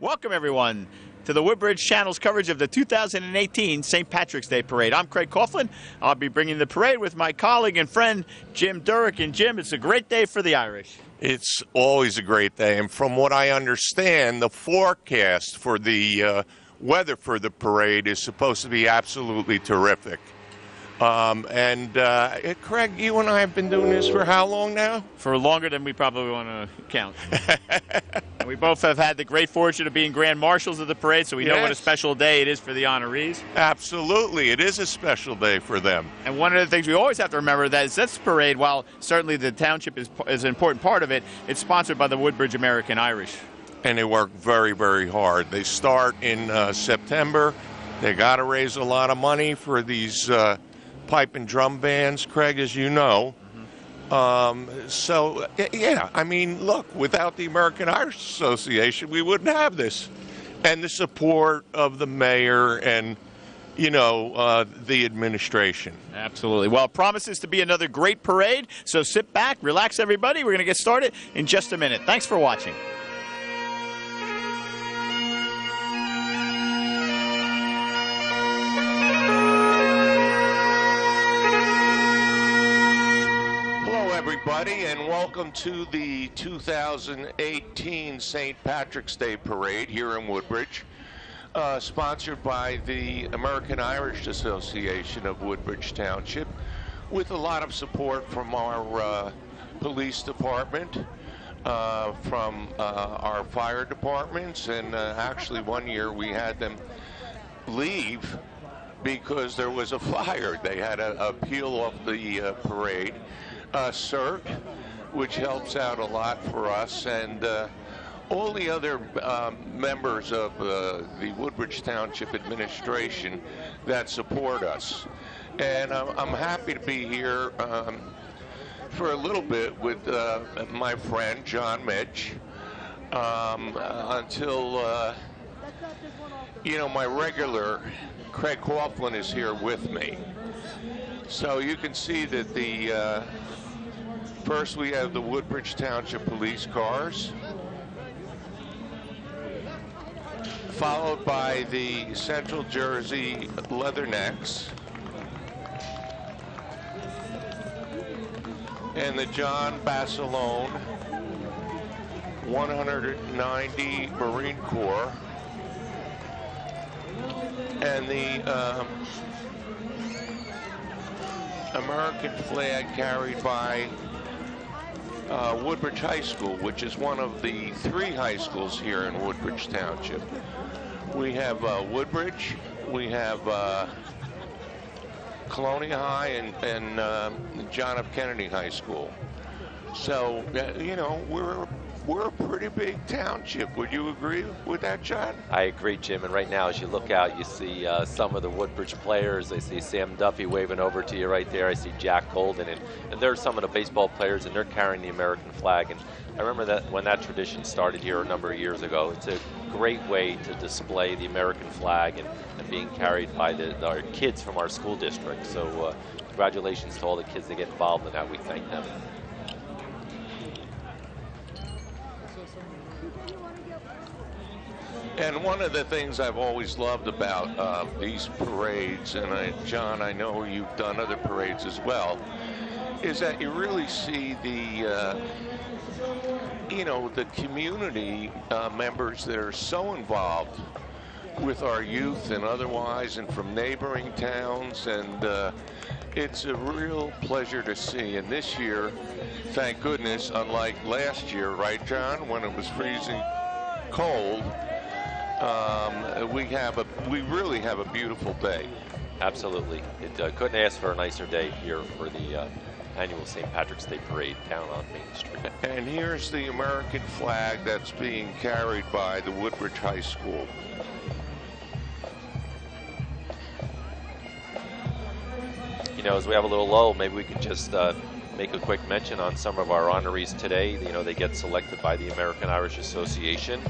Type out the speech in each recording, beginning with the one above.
Welcome, everyone, to the Woodbridge Channel's coverage of the 2018 St. Patrick's Day Parade. I'm Craig Coughlin. I'll be bringing the parade with my colleague and friend, Jim Durick. And Jim, it's a great day for the Irish. It's always a great day. And from what I understand, the forecast for the uh, weather for the parade is supposed to be absolutely terrific. Um, and uh, Craig, you and I have been doing this for how long now? For longer than we probably want to count. and we both have had the great fortune of being grand marshals of the parade, so we yes. know what a special day it is for the honorees. Absolutely, it is a special day for them. And one of the things we always have to remember that is this parade, while certainly the township is, is an important part of it, it's sponsored by the Woodbridge American Irish. And they work very, very hard. They start in uh, September. They got to raise a lot of money for these. Uh, pipe and drum bands, Craig, as you know. Um, so, yeah, I mean, look, without the American Irish Association, we wouldn't have this. And the support of the mayor and, you know, uh, the administration. Absolutely. Well, promises to be another great parade. So sit back, relax, everybody. We're going to get started in just a minute. Thanks for watching. Everybody, and welcome to the 2018 St. Patrick's Day Parade here in Woodbridge, uh, sponsored by the American Irish Association of Woodbridge Township, with a lot of support from our uh, police department, uh, from uh, our fire departments, and uh, actually one year we had them leave because there was a fire. They had to peel off the uh, parade uh, CERT, which helps out a lot for us, and uh, all the other um, members of uh, the Woodbridge Township administration that support us. And I'm, I'm happy to be here um, for a little bit with uh, my friend John Mitch um, until, uh, you know, my regular Craig Coughlin is here with me. So you can see that the uh, First, we have the Woodbridge Township police cars, followed by the Central Jersey Leathernecks, and the John Basilone 190 Marine Corps, and the um, American flag carried by uh, Woodbridge High School, which is one of the three high schools here in Woodbridge Township. We have uh, Woodbridge, we have uh, Colonia High, and, and uh, John F. Kennedy High School. So, uh, you know, we're we're a pretty big township. Would you agree with that, John? I agree, Jim. And right now, as you look out, you see uh, some of the Woodbridge players. I see Sam Duffy waving over to you right there. I see Jack Golden, and, and there's some of the baseball players, and they're carrying the American flag. And I remember that when that tradition started here a number of years ago. It's a great way to display the American flag and, and being carried by the, our kids from our school district. So uh, congratulations to all the kids that get involved in that. We thank them. And one of the things I've always loved about uh, these parades, and I, John, I know you've done other parades as well, is that you really see the, uh, you know, the community uh, members that are so involved with our youth and otherwise, and from neighboring towns, and uh, it's a real pleasure to see. And this year, thank goodness, unlike last year, right, John, when it was freezing cold um, we have a we really have a beautiful day. Absolutely, it uh, couldn't ask for a nicer day here for the uh, annual St. Patrick's Day parade down on Main Street. And here's the American flag that's being carried by the Woodbridge High School. You know, as we have a little lull, maybe we could just uh, make a quick mention on some of our honorees today. You know, they get selected by the American Irish Association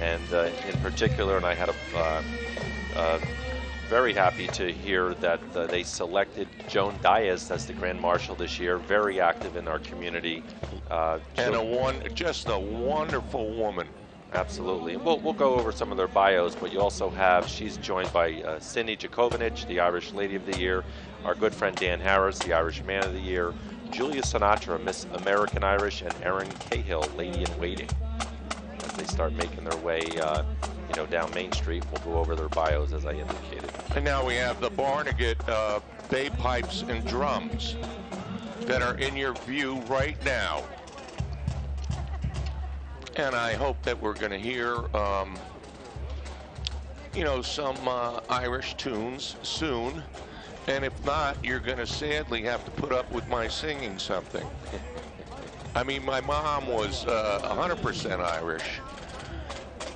and uh, in particular, and I had a uh, uh, very happy to hear that uh, they selected Joan Diaz as the Grand Marshal this year. Very active in our community. Uh, and a one, just a wonderful woman. Absolutely. We'll, we'll go over some of their bios, but you also have, she's joined by uh, Cindy Jakovinic, the Irish Lady of the Year, our good friend Dan Harris, the Irish Man of the Year, Julia Sinatra, Miss American Irish, and Erin Cahill, Lady in Waiting. They start making their way, uh, you know, down Main Street, we'll go over their bios as I indicated. And now we have the Barnegat uh, bagpipes and drums that are in your view right now. And I hope that we're going to hear, um, you know, some uh, Irish tunes soon. And if not, you're going to sadly have to put up with my singing something. I mean, my mom was uh, 100% Irish.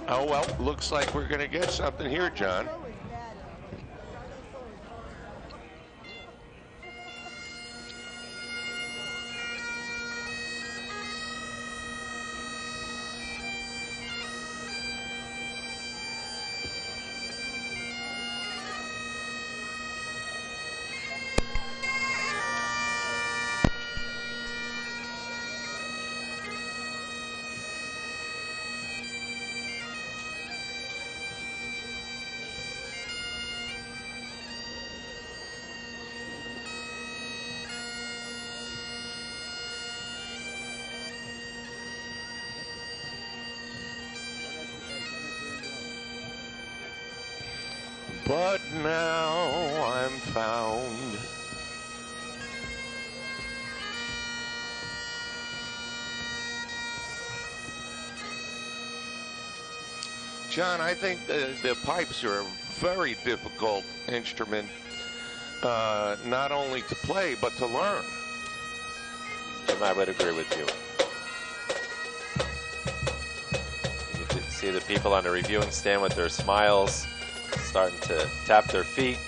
Oh, well, looks like we're going to get something here, John. But now I'm found. John, I think the, the pipes are a very difficult instrument, uh, not only to play, but to learn. Jim, I would agree with you. You can see the people on the reviewing stand with their smiles, starting to tap their feet.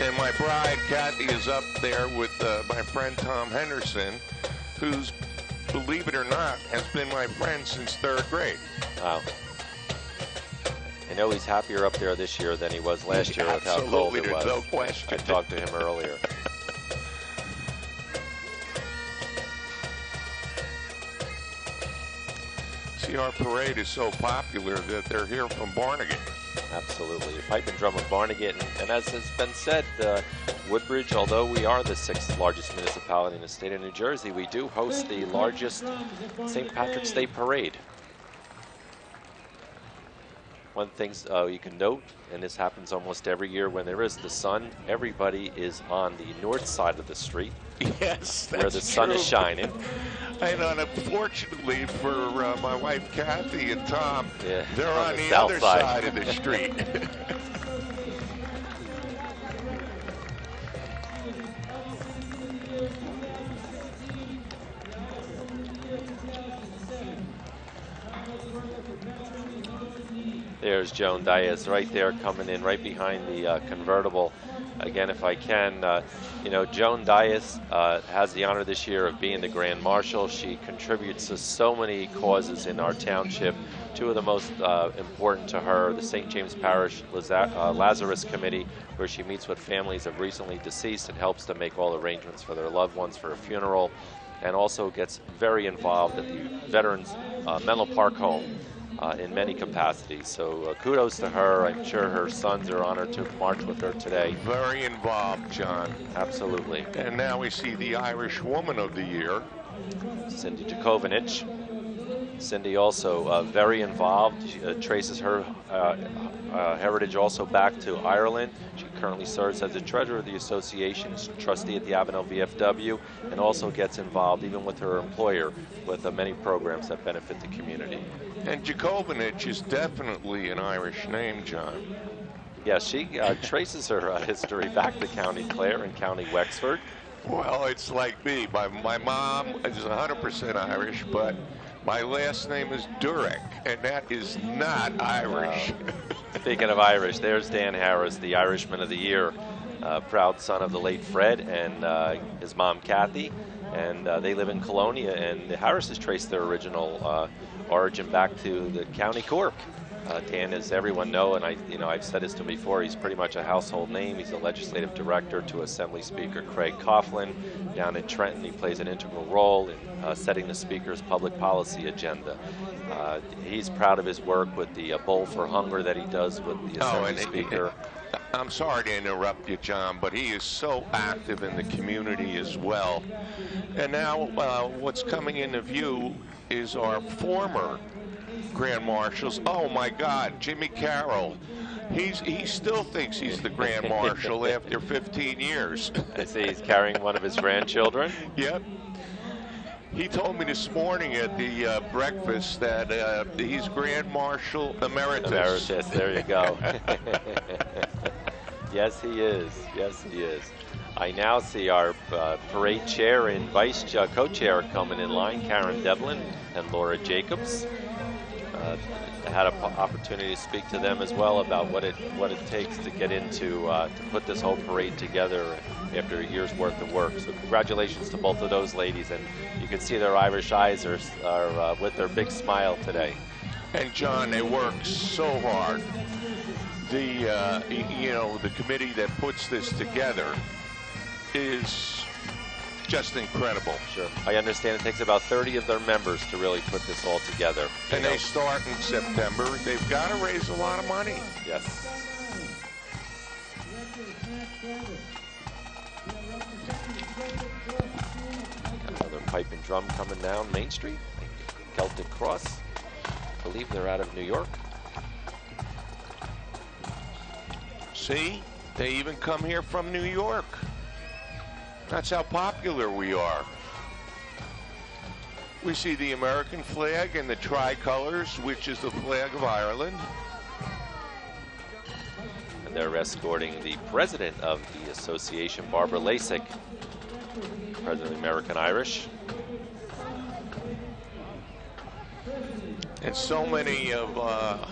And my bride, Kathy, is up there with uh, my friend Tom Henderson, who's, believe it or not, has been my friend since third grade. Wow. I know he's happier up there this year than he was last year with how cold it there's was. no question. I talked to him earlier. Our parade is so popular that they're here from Barnegat. Absolutely. Pipe and drum of Barnegat. And, and as has been said, uh, Woodbridge, although we are the sixth largest municipality in the state of New Jersey, we do host the largest St. Patrick's Day parade. One thing uh, you can note, and this happens almost every year when there is the sun, everybody is on the north side of the street Yes, that's where the sun true. is shining. And unfortunately for uh, my wife Kathy and Tom, Yeah, they're on on, the the, south other side. side of the street. There's Joan Diaz right there coming in right behind the uh, convertible. Again, if I can, uh, you know, Joan Diaz uh, has the honor this year of being the Grand Marshal. She contributes to so many causes in our township. Two of the most uh, important to her, the St. James Parish uh, Lazarus Committee, where she meets with families of recently deceased and helps to make all arrangements for their loved ones for a funeral, and also gets very involved at the Veterans uh, Menlo Park Home uh, in many capacities. So uh, kudos to her. I'm sure her sons are honored to march with her today. Very involved, John. Absolutely. And now we see the Irish Woman of the Year. Cindy Jakovinic. Cindy also uh, very involved. She uh, traces her uh, uh, heritage also back to Ireland. She currently serves as the treasurer of the association, trustee at the Avenel VFW, and also gets involved, even with her employer, with uh, many programs that benefit the community. And Jakovinic is definitely an Irish name, John. Yeah, she uh, traces her uh, history back to County Clare and County Wexford. Well, it's like me. My, my mom is 100% Irish, but my last name is Durek, and that is not Irish. Speaking of Irish, there's Dan Harris, the Irishman of the Year, uh, proud son of the late Fred and uh, his mom Kathy, and uh, they live in Colonia. And the Harrises traced their original uh, origin back to the County Cork. Uh, Dan, as everyone know, and I, you know, I've said this to him before. He's pretty much a household name. He's a legislative director to Assembly Speaker Craig Coughlin down in Trenton. He plays an integral role in uh, setting the Speaker's public policy agenda. Uh, he's proud of his work with the uh, Bowl for Hunger that he does with the Oh, Assembly he- Speaker. I'm sorry to interrupt you, John, but he is so active in the community as well. And now, uh, what's coming into view is our former Grand Marshals. Oh my God, Jimmy Carroll. He's he still thinks he's the Grand Marshal after 15 years. I see he's carrying one of his grandchildren. Yep. He told me this morning at the uh, breakfast that uh, he's Grand Marshal Emeritus. Emeritus, there you go. yes, he is. Yes, he is. I now see our uh, parade chair and vice ch- co-chair coming in line, Karen Devlin and Laura Jacobs. Uh, I had an opportunity to speak to them as well about what it what it takes to get into uh, to put this whole parade together after a year's worth of work. So congratulations to both of those ladies, and you can see their Irish eyes are, are uh, with their big smile today. And John, they work so hard. The uh, you know the committee that puts this together is just incredible. Sure. I understand it takes about 30 of their members to really put this all together. And know. they start in September. They've got to raise a lot of money. Yes. Another pipe and drum coming down Main Street. Celtic Cross. I believe they're out of New York. See, they even come here from New York. That's how popular we are. We see the American flag and the tricolors, which is the flag of Ireland. And they're escorting the president of the association, Barbara Lasik, president of the American Irish. And so many of uh,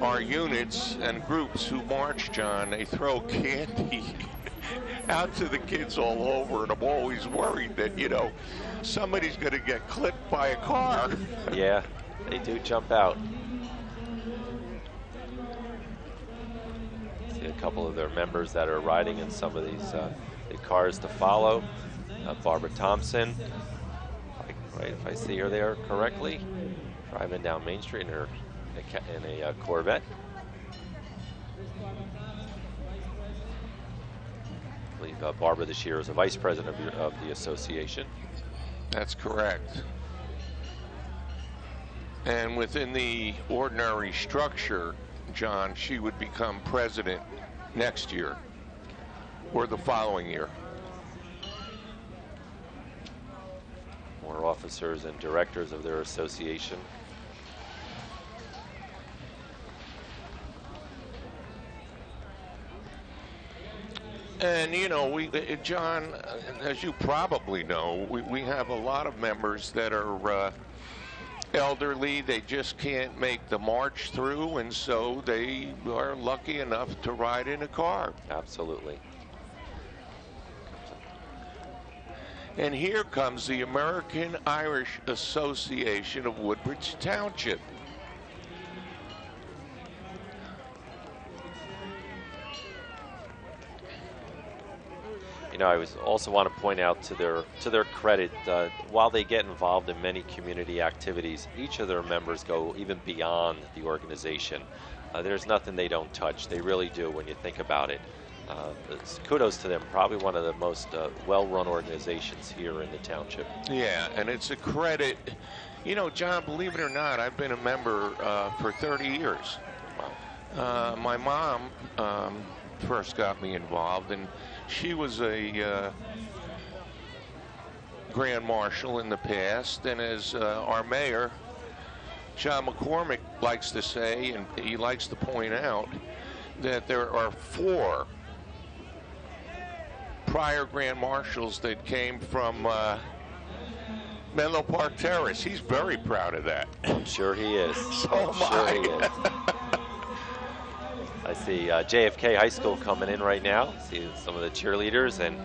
our units and groups who march, John, they throw candy out to the kids all over, and I'm always worried that, you know, somebody's going to get clipped by a car. Yeah, they do jump out. See a couple of their members that are riding in some of these uh, the cars to follow. Uh, Barbara Thompson, right? If I see her there correctly, driving down Main Street in her in a, in a uh, Corvette. I believe uh, Barbara this year is a vice president of, of the association. That's correct. And within the ordinary structure, John, she would become president next year or the following year. more officers and directors of their association. And you know, we, uh, John, uh, as you probably know, we, we have a lot of members that are uh, elderly. They just can't make the march through, and so they are lucky enough to ride in a car. Absolutely. And here comes the American Irish Association of Woodbridge Township. You know, I was also want to point out to their to their credit, uh, while they get involved in many community activities, each of their members go even beyond the organization. Uh, there's nothing they don't touch. They really do when you think about it. Uh, kudos to them. Probably one of the most uh, well-run organizations here in the township. Yeah, and it's a credit. You know, John, believe it or not, I've been a member uh, for 30 years. Uh, my mom um, first got me involved, and she was a uh, grand marshal in the past. And as uh, our mayor, John McCormac, likes to say, and he likes to point out, that there are four prior grand marshals that came from uh, Menlo Park Terrace. He's very proud of that. Sure he is. So am sure he I. I see uh, JFK High School coming in right now. See some of the cheerleaders and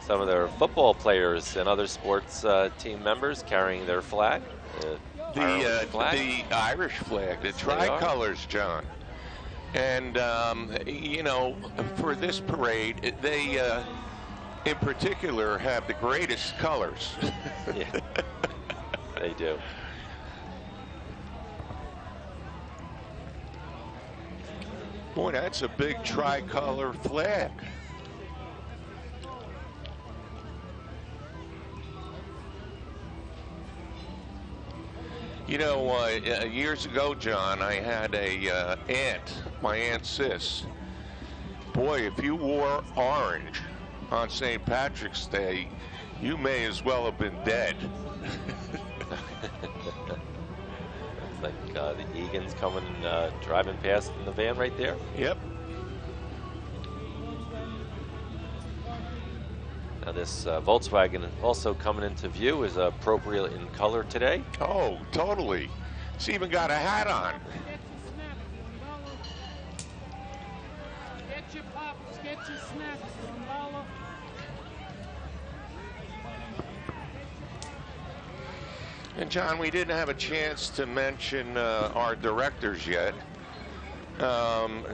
some of their football players and other sports uh, team members carrying their flag. The uh, flag. the Irish flag, the tricolors, John. And um, you know, for this parade, they uh, in particular have the greatest colors. yeah, they do. Boy, that's a big tricolor flag. You know, uh, years ago, John, I had a uh, aunt, my aunt Sis. Boy, if you wore orange on St. Patrick's Day, you may as well have been dead. It's like uh, the Egan's coming, uh, driving past in the van right there. Yep. Now this uh, Volkswagen also coming into view is appropriate in color today. Oh, totally. It's even got a hat on. Get your pops, get your snacks, And John, we didn't have a chance to mention uh, our directors yet. Um,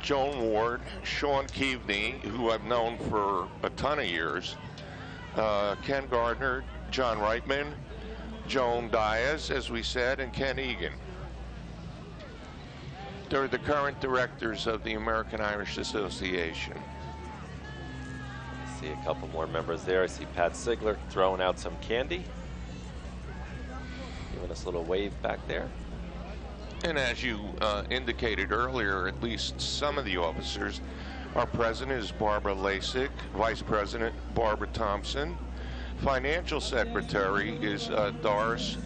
Joan Ward, Sean Keaveney, who I've known for a ton of years, uh, Ken Gardner, John Reitman, Joan Diaz, as we said, and Ken Egan. They're the current directors of the American Irish Association. I See a couple more members there. I see Pat Sigler throwing out some candy. Giving us a little wave back there. And as you uh, indicated earlier, at least some of the officers, our president is Barbara Lasik, vice president Barbara Thompson, financial secretary is uh, Doris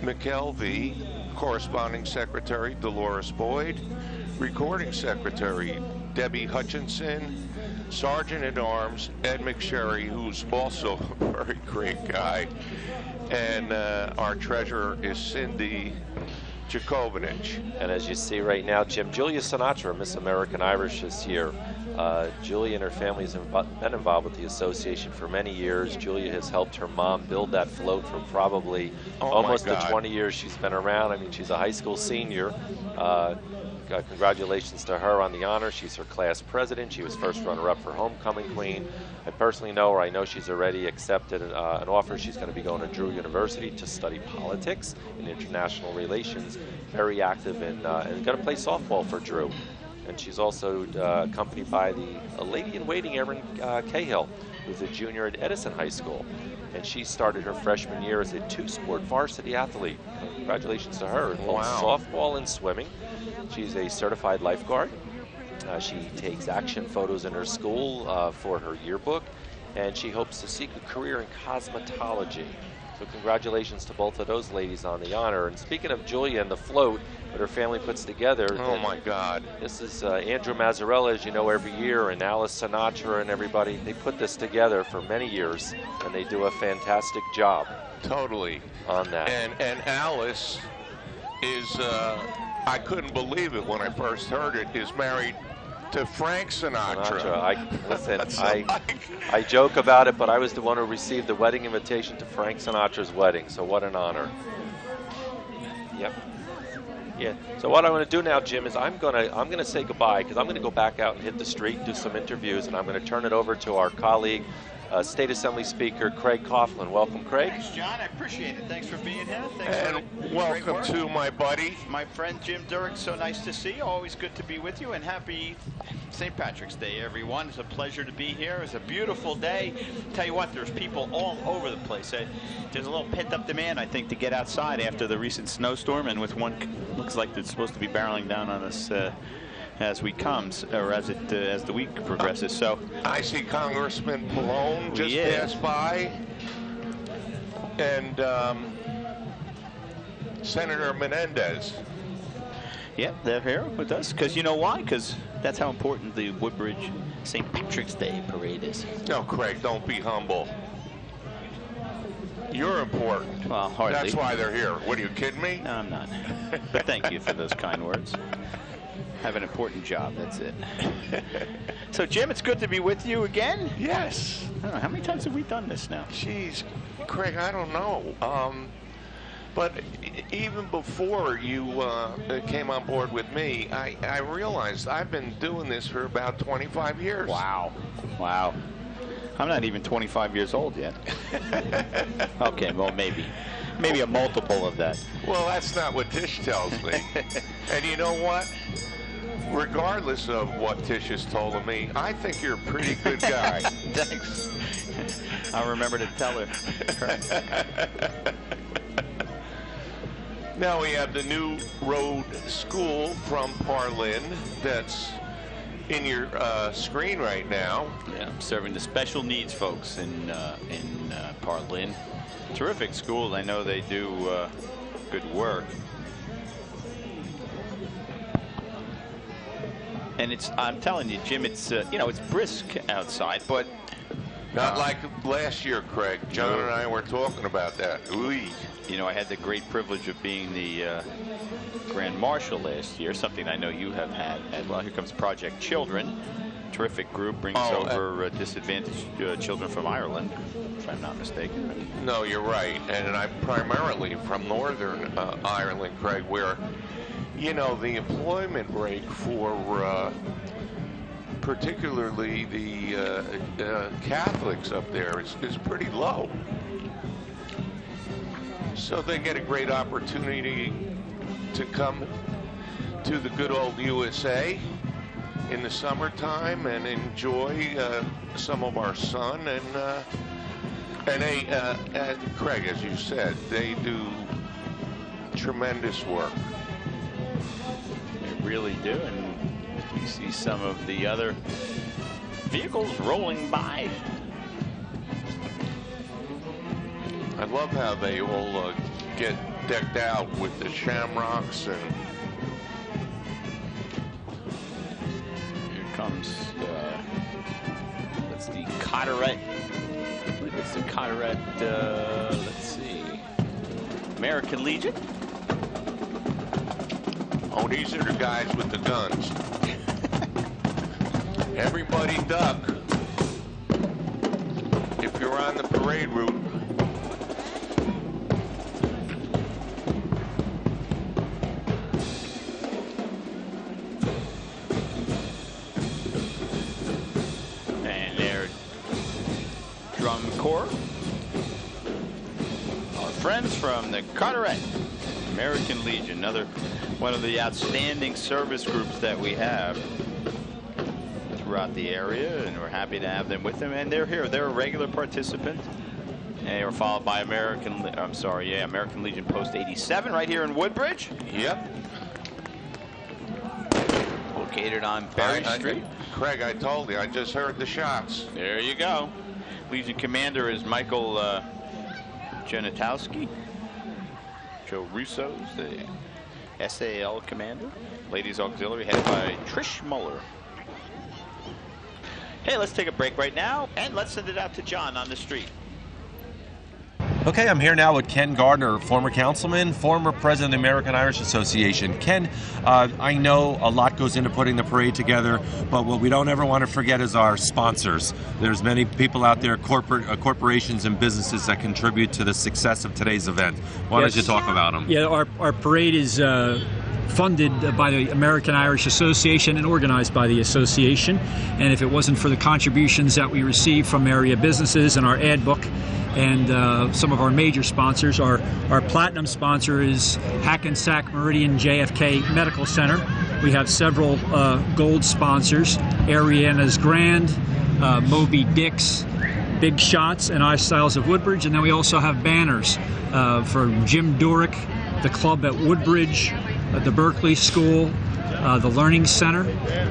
McKelvey, corresponding secretary Dolores Boyd, recording secretary Debbie Hutchinson, sergeant at arms Ed McSherry, who's also a very great guy, and uh, our treasurer is Cindy Jakovich. And as you see right now, Jim, Julia Sinatra, Miss American Irish this year. Uh, Julia and her family have been involved with the association for many years. Julia has helped her mom build that float for probably Oh, almost the 20 years she's been around. I mean, she's a high school senior. Uh, uh, congratulations to her on the honor. She's her class president. She was first runner-up for homecoming queen. I personally know her. I know she's already accepted uh, an offer. She's going to be going to Drew University to study politics and international relations. Very active and, uh, and going to play softball for Drew. And she's also uh, accompanied by the lady in waiting, Erin uh, Cahill, who's a junior at Edison High School. And she started her freshman year as a two-sport varsity athlete. Congratulations to her in both Wow. softball and swimming. She's a certified lifeguard. Uh, she takes action photos in her school uh, for her yearbook, and she hopes to seek a career in cosmetology. So congratulations to both of those ladies on the honor. And speaking of Julia and the float that her family puts together, Oh my God. this is uh, Andrew Mazzarella, as you know, every year, and Alice Sinatra and everybody. They put this together for many years, and they do a fantastic job Totally. on that. And and Alice is uh, I couldn't believe it when I first heard it, is married to Frank Sinatra. Sinatra, I listen. I, I joke about it, but I was the one who received the wedding invitation to Frank Sinatra's wedding. So what an honor. Yep. Yeah. So what I'm going to do now, Jim, is I'm going to I'm going to say goodbye because I'm going to go back out and hit the street, and do some interviews, and I'm going to turn it over to our colleague, uh, State Assembly Speaker Craig Coughlin. Welcome, Craig. Thanks, John. I appreciate it. Thanks for being here. Thanks and for welcome to my buddy. my friend Jim Durek. So nice to see you. Always good to be with you. And happy St. Patrick's Day, everyone. It's a pleasure to be here. It's a beautiful day. Tell you what, there's people all over the place. Uh, There's a little pent-up demand, I think, to get outside after the recent snowstorm, and with one looks like it's supposed to be barreling down on us. Uh, as we comes, or as it uh, as the week progresses, so I see Congressman Pallone just Yeah. passed by, and um, Senator Menendez. Yeah, they're here with us. Because you know why? Because that's how important the Woodbridge St. Patrick's Day parade is. No, Craig, don't be humble. You're important. Well, hardly. That's why they're here. What are you kidding me? No, I'm not. but thank you for those kind words. Have an important job, that's it. so, Jim, it's good to be with you again. Yes. Know, how many times have we done this now? Jeez, Craig, I don't know. Um, but even before you uh, came on board with me, I, I realized I've been doing this for about 25 years. Wow. Wow. I'm not even 25 years old yet. okay, well, maybe. Maybe a multiple of that. Well, that's not what Tish tells me. and you know what? Regardless of what Tish is telling me, I think you're a pretty good guy. Thanks. I'll remember to tell her. now we have the new road school from Parlin that's in your uh, screen right now. Yeah, I'm serving the special needs folks in uh, in uh, Parlin. Terrific school. I know they do uh, good work. And it's I'm telling you, Jim, it's uh, you know it's brisk outside, but Not like last year, Craig. John and I were talking about that. Ooh. you know I had the great privilege of being the uh, Grand Marshal last year, something I know you have had. And well, here comes Project Children. Terrific group brings Oh, uh, over uh, disadvantaged uh, children from Ireland, if I'm not mistaken. No, you're right. And I'm primarily from Northern uh, Ireland, Craig, where, you know, the employment rate for uh, particularly the uh, uh, Catholics up there is, is pretty low. So they get a great opportunity to come to the good old USA in the summertime and enjoy uh, some of our sun and uh, and they, uh, uh, Craig, as you said, they do tremendous work. Really do, and we see some of the other vehicles rolling by. I love how they all uh, get decked out with the shamrocks and Here comes uh, that's the Carteret. I believe it's the Carteret. Uh, let's see, American Legion. Oh, these are the guys with the guns. Everybody duck. If you're on the parade route, And their drum corps. Our friends from the Carteret American Legion, another one of the outstanding service groups that we have throughout the area, and we're happy to have them with them. And they're here. They're a regular participant. And they were followed by American, Le- I'm sorry, yeah, American Legion Post 87 right here in Woodbridge, yep. located on Berry I- I- Street. Craig, I told you, I just heard the shots. There you go. Legion Commander is Michael uh, Janatowski. Joe Russo's the SAL Commander. Ladies Auxiliary headed by Trish Muller. Hey, let's take a break right now and let's send it out to John on the street. Okay, I'm here now with Ken Gardner, former councilman, former president of the American Irish Association. Ken, uh, I know a lot goes into putting the parade together, but what we don't ever want to forget is our sponsors. There's many people out there, corporate uh, corporations and businesses that contribute to the success of today's event. Why don't you talk about them? Yeah, our, our parade is uh, funded by the American Irish Association and organized by the association. And if it wasn't for the contributions that we receive from area businesses and our ad book and uh, some of our major sponsors, our, our platinum sponsor is Hackensack Meridian JFK Medical Center. We have several uh, gold sponsors Ariana's Grand, uh, Moby Dick's, Big Shots and I Styles of Woodbridge. And then we also have banners uh, for Jim Durick, the club at Woodbridge, uh, the Berkeley School, uh, the Learning Center.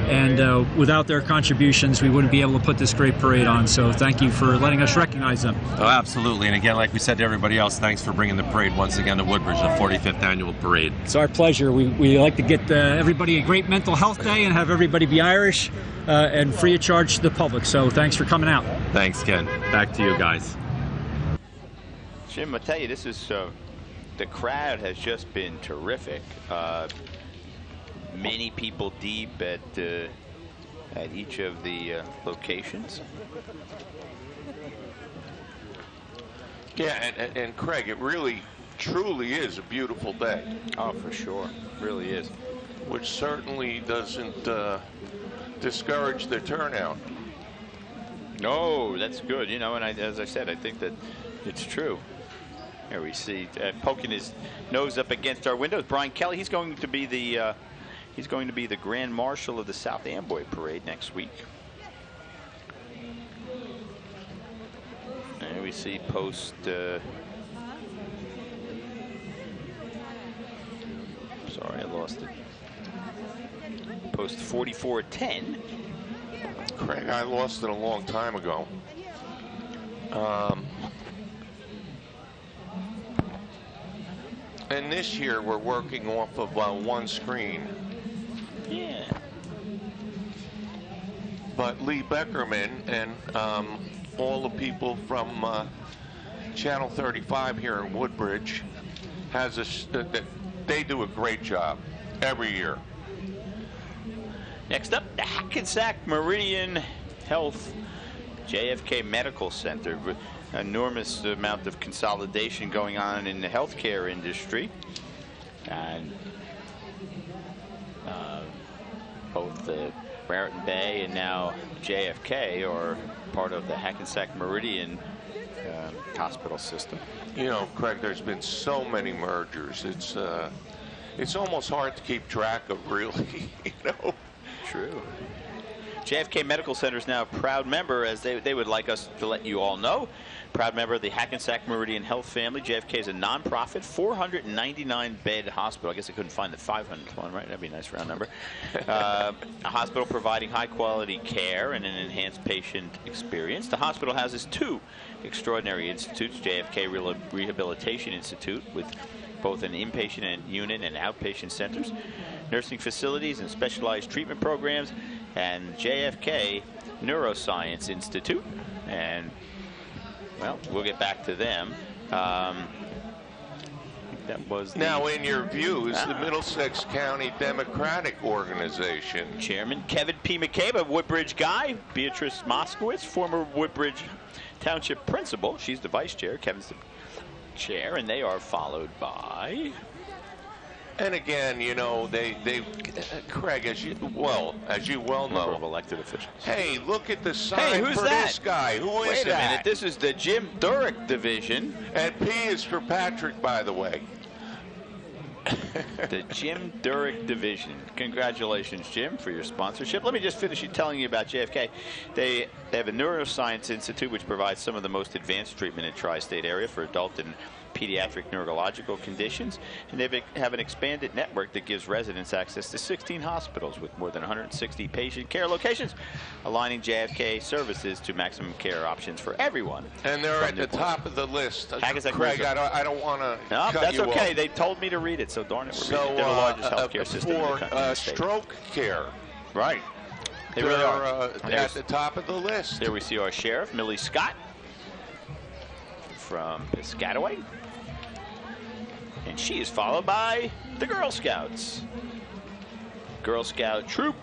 And uh, without their contributions, we wouldn't be able to put this great parade on. So thank you for letting us recognize them. Oh, absolutely. And again, like we said to everybody else, thanks for bringing the parade once again to Woodbridge, the 45th annual parade. It's our pleasure. We, we like to get uh, everybody a great mental health day and have everybody be Irish uh, and free of charge to the public. So thanks for coming out. Thanks, Ken. Back to you guys. Jim, I tell you, this is uh, the crowd has just been terrific. Uh, many people deep at uh, at each of the uh, locations. Yeah, and, and, and Craig, it really, truly is a beautiful day, Oh, for sure, really is. which certainly doesn't uh, discourage the turnout. No, that's good. You know, and I, as I said, I think that it's true. Here we see uh, poking his nose up against our windows. Brian Kelly, he's going to be the uh, He's going to be the Grand Marshal of the South Amboy Parade next week. And we see post. Uh, sorry, I lost it. Post 4410. Craig, I lost it a long time ago. Um, and this year we're working off of uh, one screen. Yeah. But Lee Beckerman and um, all the people from uh, Channel 35 here in Woodbridge has a sh- that that they do a great job every year. Next up, the Hackensack Meridian Health JFK Medical Center. With enormous amount of consolidation going on in the healthcare industry. And uh, both the Raritan Bay and now JFK are part of the Hackensack Meridian uh, hospital system. You know, Craig, there's been so many mergers. It's uh, it's almost hard to keep track of, really. You know. True. JFK Medical Center is now a proud member, as they, they would like us to let you all know. Proud member of the Hackensack Meridian Health family. JFK is a nonprofit, 499 bed hospital. I guess I couldn't find the 500th one, right? That'd be a nice round number. Uh, a hospital providing high quality care and an enhanced patient experience. The hospital houses two extraordinary institutes JFK Reha- Rehabilitation Institute, with both an inpatient and unit and outpatient centers, nursing facilities and specialized treatment programs, and JFK Neuroscience Institute. And, well, we'll get back to them. Um, that was Now, in your views, the Middlesex County Democratic Organization. chairman, Kevin P. McCabe, a Woodbridge guy, Beatrice Moskowitz, former Woodbridge Township principal. She's the vice chair. Kevin's the chair, and they are followed by. And again, you know, they, they, uh, Craig, as you, well, as you well number of elected officials. hey, look at the sign Hey, sign who's for that? this guy. Who is Wait a that? minute. This is the Jim Durick division. and P is for Patrick, by the way. the Jim Durick division. Congratulations, Jim, for your sponsorship. Let me just finish you telling you about JFK. They they have a neuroscience institute which provides some of the most advanced treatment in tri-state area for adult and pediatric neurological conditions, and they have an expanded network that gives residents access to 16 hospitals with more than 160 patient care locations, aligning JFK services to maximum care options for everyone. And they're at the top of the list. Hackensack Craig. I don't, I don't want to No, that's okay. off. They told me to read it, so darn it, we're So, reading it. They're the uh, largest uh, healthcare system in the for country. uh, stroke care, Right. They they're really are. uh, at the top of the list. There we see our sheriff, Millie Scott, from Piscataway. And she is followed by the Girl Scouts. Girl Scout Troop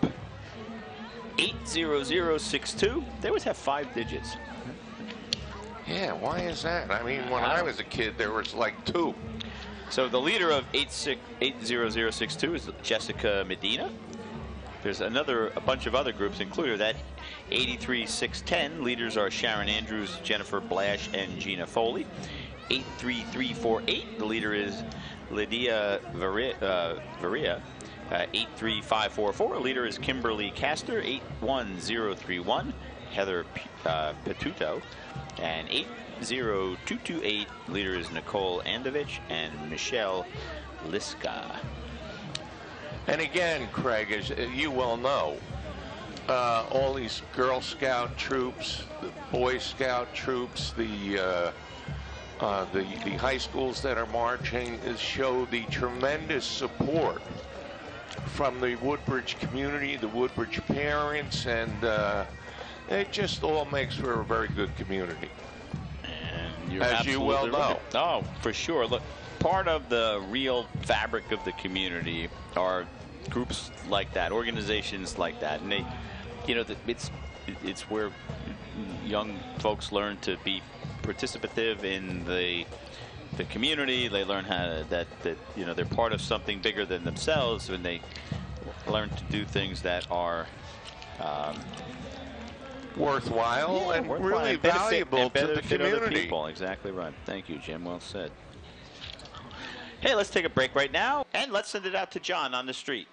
80062. They always have five digits. Yeah, why is that? I mean, when I I was a kid, there was like two. So the leader of 86 80062 is Jessica Medina. There's another, a bunch of other groups included. That 83610 leaders are Sharon Andrews, Jennifer Blash, and Gina Foley. 83348, the leader is Lydia Varia. Uh, Varia. Uh, 83544, leader is Kimberly Castor. 81031, Heather uh, Petuto. And 80228, leader is Nicole Andovich and Michelle Liska. And again, Craig, as uh, you well know, uh, all these Girl Scout troops, the Boy Scout troops, the uh, the the high schools that are marching is show the tremendous support from the Woodbridge community, the Woodbridge parents, and uh, it just all makes for a very good community. And you're As you well know. right. Oh, for sure. Look, part of the real fabric of the community are groups like that, organizations like that, and they, you know, it's it's where young folks learn to be participative in the the community. They learn how to, that that you know they're part of something bigger than themselves, and they learn to do things that are. Um, Worthwhile yeah, and worthwhile really and benefit- valuable and to the community. people. Exactly right. Thank you, Jim. Well said. Hey, let's take a break right now, and let's send it out to John on the street.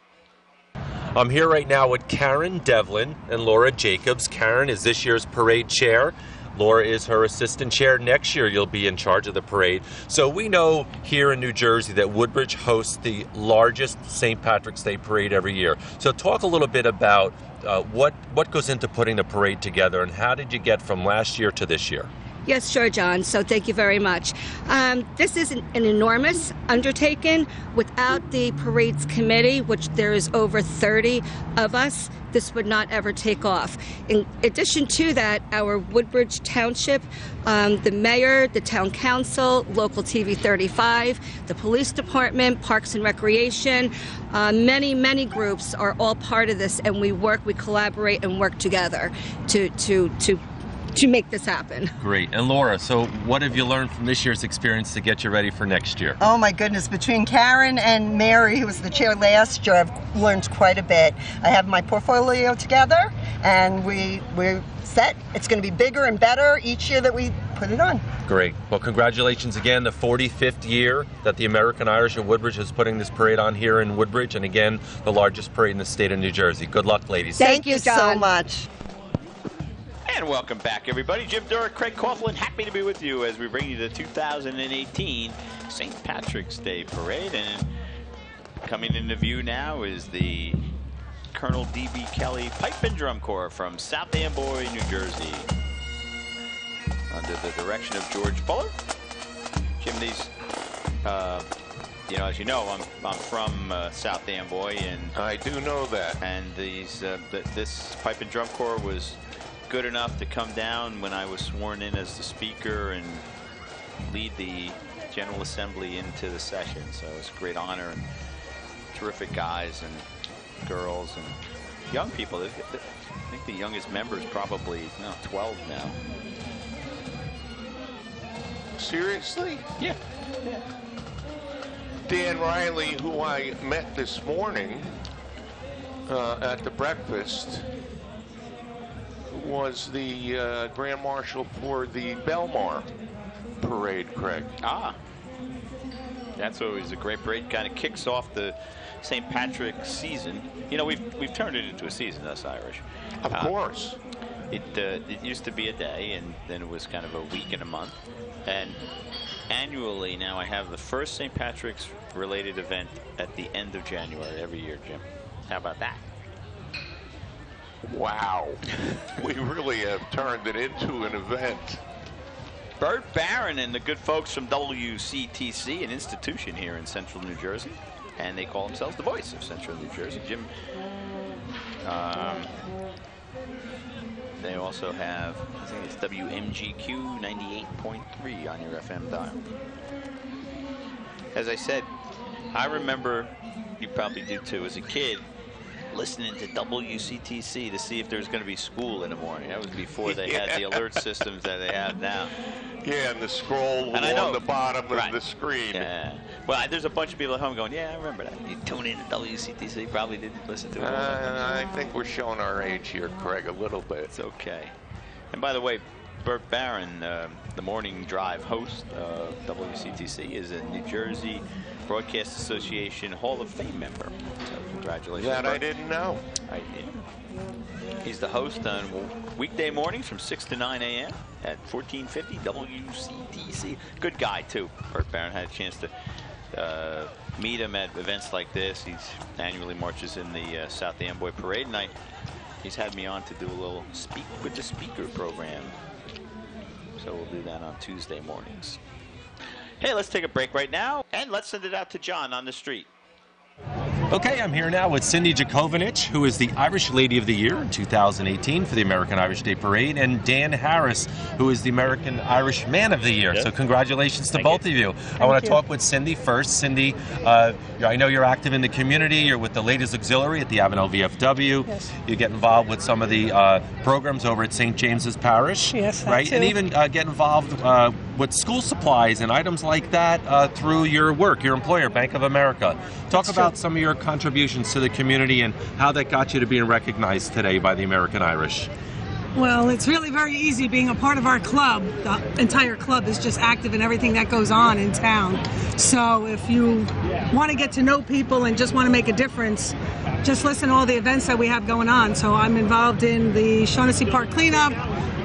I'm here right now with Karen Devlin and Laura Jacobs. Karen is this year's parade chair. Laura is her assistant chair. Next year, you'll be in charge of the parade. So, we know here in New Jersey that Woodbridge hosts the largest St. Patrick's Day parade every year. So, talk a little bit about uh, what, what goes into putting the parade together and how did you get from last year to this year? Yes, sure, John. So thank you very much. Um, this is an, an, enormous undertaking. Without the parades committee, which there is over 30 of us, this would not ever take off. In addition to that, our Woodbridge Township, um, the mayor, the town council, local TV 35, the police department, Parks and Recreation, uh, many, many groups are all part of this, and we work, we collaborate, and work together to to to to make this happen. Great. And Laura, so what have you learned from this year's experience to get you ready for next year? Oh my goodness, between Karen and Mary, who was the chair last year, I've learned quite a bit. I have my portfolio together and we we're set. It's going to be bigger and better each year that we put it on. Great. Well, congratulations again, the 45th year that the American Irish of Woodbridge is putting this parade on here in Woodbridge, and again, the largest parade in the state of New Jersey. Good luck, ladies. Thank, Thank you so much. And welcome back, everybody. Jim Durick, Craig Coughlin, happy to be with you as we bring you the 2018 St. Patrick's Day Parade. And coming into view now is the Colonel D.B. Kelly Pipe and Drum Corps from South Amboy, New Jersey. Under the direction of George Fuller. Jim, these, uh, you know, as you know, I'm, I'm from uh, South Amboy. and I do know that. And these, uh, this Pipe and Drum Corps was good enough to come down when I was sworn in as the speaker and lead the General Assembly into the session. So it's a great honor and terrific guys and girls and young people. I think the youngest member is probably no, 12 now. Seriously? Yeah. yeah. Dan Riley, who I met this morning uh, at the breakfast, was the uh, Grand Marshal for the Belmar parade, Craig. Ah. That's always a great parade. Kind of kicks off the St. Patrick's season. You know, we've we've turned it into a season, us Irish. Of uh, course. It uh, it used to be a day, and then it was kind of a week and a month. And annually now, I have the first St. Patrick's related event at the end of January every year, Jim. How about that? Wow. we really have turned it into an event. Bert Barron and the good folks from WCTC, an institution here in central New Jersey, and they call themselves the voice of central New Jersey. Jim, um, they also have, I think it's WMGQ 98.3 on your FM dial. As I said, I remember, you probably do too, as a kid, listening to WCTC to see if there's going to be school in the morning. That was before they yeah. had the alert systems that they have now. Yeah, and the scroll and along the bottom right. of the screen. Yeah. Well, there's a bunch of people at home going, yeah, I remember that. You tune in to WCTC, probably didn't listen to it. Uh, I think we're showing our age here, Craig, a little bit. It's okay. And by the way, Bert Barron, uh, the morning drive host of WCTC, is in New Jersey Broadcast Association Hall of Fame member. So congratulations. That Bert. I didn't know. I did. He's the host on weekday mornings from 6 to 9 a.m. at 1450 WCTC. Good guy, too. Bert Barron had a chance to uh, meet him at events like this. He annually marches in the uh, South Amboy Parade, and I, he's had me on to do a little Speak with the Speaker program. So we'll do that on Tuesday mornings. Hey, let's take a break right now, and let's send it out to John on the street. Okay, I'm here now with Cindy Jacovanich, who is the Irish Lady of the Year in 2018 for the American Irish Day Parade, and Dan Harris, who is the American Irish Man of the Year. Yes. So, congratulations to Thank both you. of you. Thank I want to talk with Cindy first. Cindy, uh, I know you're active in the community. You're with the Ladies Auxiliary at the Avenel VFW. Yes. You get involved with some of the uh, programs over at St. James's Parish. Yes, right, and even uh, get involved uh, with school supplies and items like that uh, through your work, your employer, Bank of America. Talk That's about true. some of your contributions to the community and how that got you to being recognized today by the American Irish. Well, it's really very easy being a part of our club. The entire club is just active in everything that goes on in town. So if you want to get to know people and just want to make a difference, just listen to all the events that we have going on. So I'm involved in the Shaughnessy Park cleanup,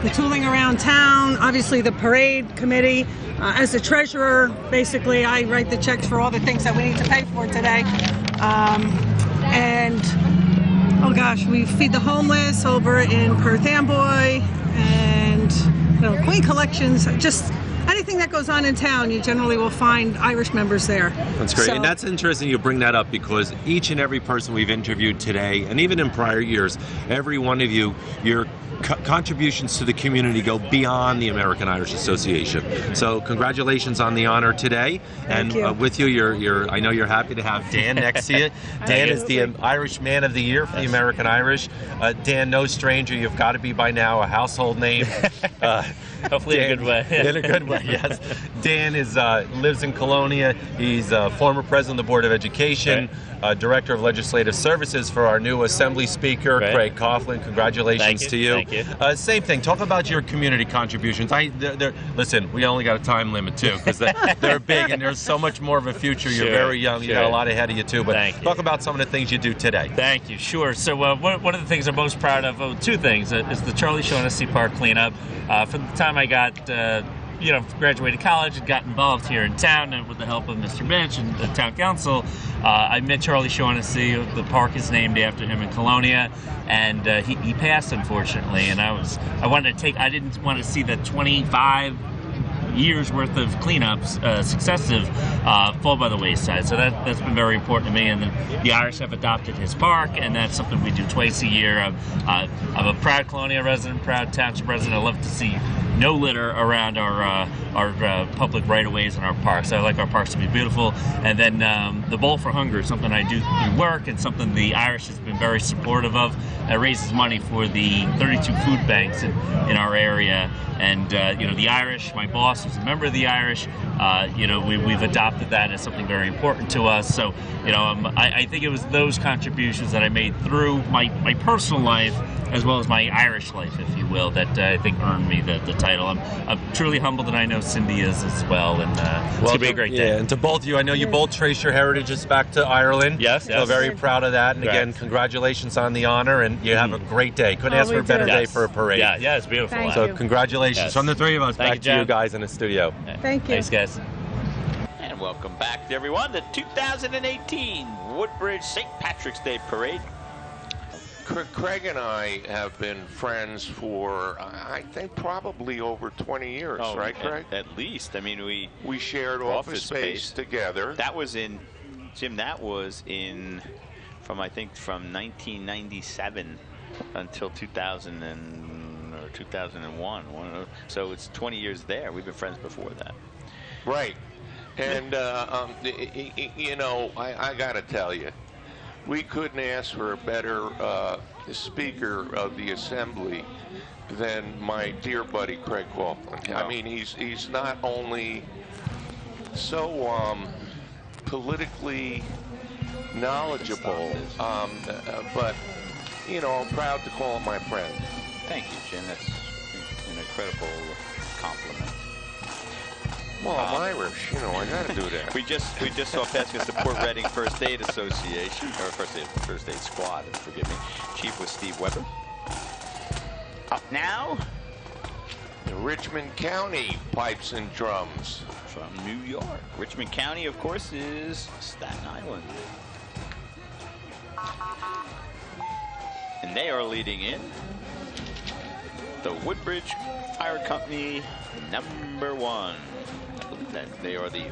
the tooling around town, obviously the parade committee. Uh, as the treasurer, basically, I write the checks for all the things that we need to pay for today. Um, and oh gosh, we feed the homeless over in Perth Amboy and you know, Queen Collections. Just anything that goes on in town, you generally will find Irish members there. That's great. So- and that's interesting you bring that up because each and every person we've interviewed today, and even in prior years, every one of you, your co- contributions to the community go beyond the American Irish Association. So congratulations on the honor today. and you. Uh, with you, you're, you're, I know you're happy to have Dan next to you. Dan is the um, Irish Man of the Year for the American Irish. Uh, Dan, no stranger. You've got to be by now a household name. Uh, Hopefully in a good way. in a good way, yes. Dan is uh, lives in Colonia. He's uh, former president of the Board of Education, uh, director of legislative services for our new Assembly Speaker, Right. Craig Coughlin. Congratulations Thank to you, you. thank you. Uh, same thing. Talk about your community contributions. I they're, they're- listen. We only got a time limit too because they're, they're big and there's so much more of a future. You're Sure, very young. You got a lot ahead of you too. But Thank you. talk about some of the things you do today. Thank you. Sure. So uh, one, one of the things I'm most proud of, oh, two things, uh, is the Charlie Shaughnessy Park cleanup. Uh, from the time I got, uh, you know, graduated college and got involved here in town, and with the help of Mr. Mitch and the town council, uh, I met Charlie Shaughnessy. The park is named after him in Colonia, and uh, he, he passed unfortunately. And I was, I wanted to take, I didn't want to see the 25 years worth of cleanups, uh, successive, uh, fall by the wayside. So that, that's been very important to me. And the Irish have adopted his park, and that's something we do twice a year. I'm, uh, I'm a proud Colonia resident, proud township resident. I love to see no litter around our uh, our uh, public right of ways in our parks. I like our parks to be beautiful. And then um, the Bowl for Hunger is something I do through work and something the Irish has been very supportive of. That raises money for the 32 food banks in, in our area. And uh, you know, the Irish, my boss was a member of the Irish. Uh, you know, we, we've adopted that as something very important to us. So, you know, um, I, I think it was those contributions that I made through my, my personal life as well as my Irish life, if you will, that uh, I think earned me the, the title. I'm, I'm truly humbled that I know Cindy is as well, and uh, it's gonna be a great day. Yeah, and to both of you, I know you both trace your heritages back to Ireland. Yes, yes. So very proud of that. And Right. again, congratulations on the honor, and you have a great day. Couldn't Oh, ask for a better do. day Yes. for a parade. Yeah, yeah, it's beautiful. Thank So you. congratulations Yes. from the three of us. Thank back you, to you guys in the studio. Thank you. Thanks, guys. And welcome back, to everyone, the 2018 Woodbridge St. Patrick's Day Parade. Craig and I have been friends for, I I think, probably over 20 years, oh, right, Oh, at, Craig? At least. I mean, we We shared office, Office space, space. together. that was in Jim. That was in from I think from 1997 until 2000 and or 2001. Of. So it's 20 years there. We've been friends before that. Right. And, uh, um, you know, I, I got to tell you, we couldn't ask for a better uh, speaker of the assembly than my dear buddy Craig Coughlin. I mean, he's he's not only so um, politically knowledgeable, um, uh, but you know, I'm proud to call him my friend. Thank you, Jim. That's an incredible compliment. Well, I'm um, Irish, you know, I got to do that. We just we just saw passing us the Port Reading First Aid Association or First Aid First Aid Squad. Forgive me. Chief was Steve Weber. Up now The Richmond County pipes and drums. from New York. Richmond County, of course, is Staten Island. And they are leading in the Woodbridge Fire Company number one. I believe that they are the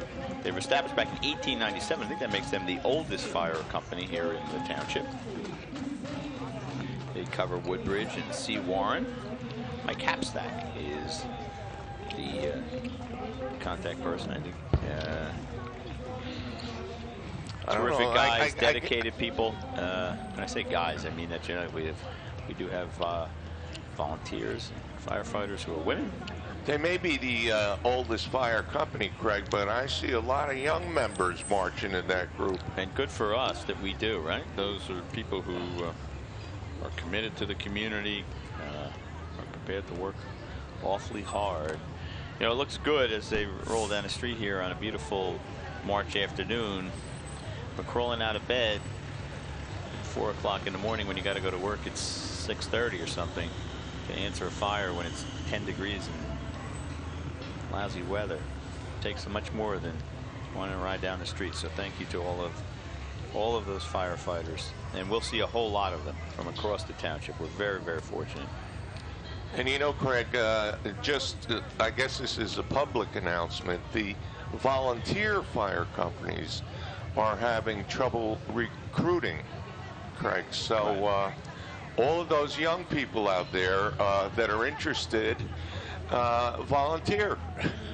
they were established back in 1897. I think that makes them the oldest fire company here in the township. They cover Woodbridge and Sewaren. Mike Hapstack is the uh, contact person. I think. Uh, I terrific know, guys, I- I- dedicated people. Uh, when I say guys, I mean that you know we have we do have volunteers, firefighters who are women. They may be the uh, oldest fire company, Craig, but I see a lot of young members marching in that group. And good for us that we do, right? Those are people who uh, are committed to the community, uh, are prepared to work awfully hard. You know, it looks good as they roll down the street here on a beautiful March afternoon. But crawling out of bed at four o'clock in the morning when you got to go to work it's 6:30 or something to answer a fire when it's 10 degrees and lousy weather takes much more than wanting to ride down the street. So thank you to all of all of those firefighters, and we'll see a whole lot of them from across the township. We're very, very fortunate. And you know, Craig, uh, just uh, I guess this is a public announcement. The volunteer fire companies are having trouble recruiting, Craig. So uh, all of those young people out there uh, that are interested, uh, volunteer.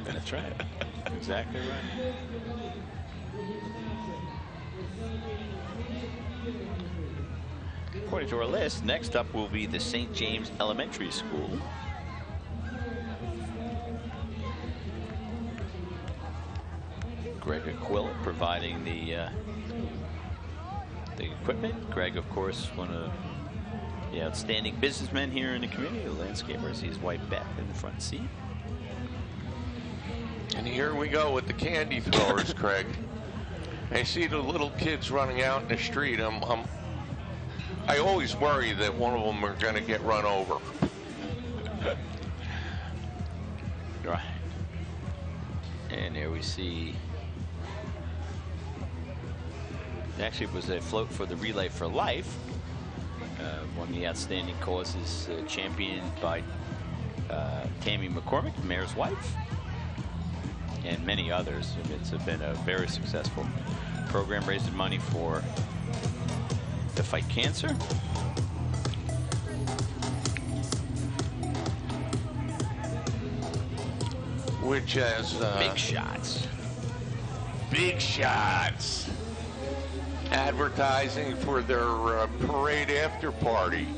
That's right. exactly right. According to our list, next up will be the St. James Elementary School. Greg Aquila providing the uh, the equipment. Greg, of course, one of the outstanding businessman here in the community, the landscaper. Sees wife Beth in the front seat. And here we go with the candy throwers, Craig. I see the little kids running out in the street. I'm, I'm I always worry that one of them are going to get run over. Right. And here we see. Actually, it was a float for the Relay for Life. Uh, one of the outstanding causes uh, championed by uh, Tammy McCormac, the mayor's wife, and many others. And it's been a very successful program raising money for to fight cancer. Which has uh, Big shots. big shots. Advertising for their uh, parade after party.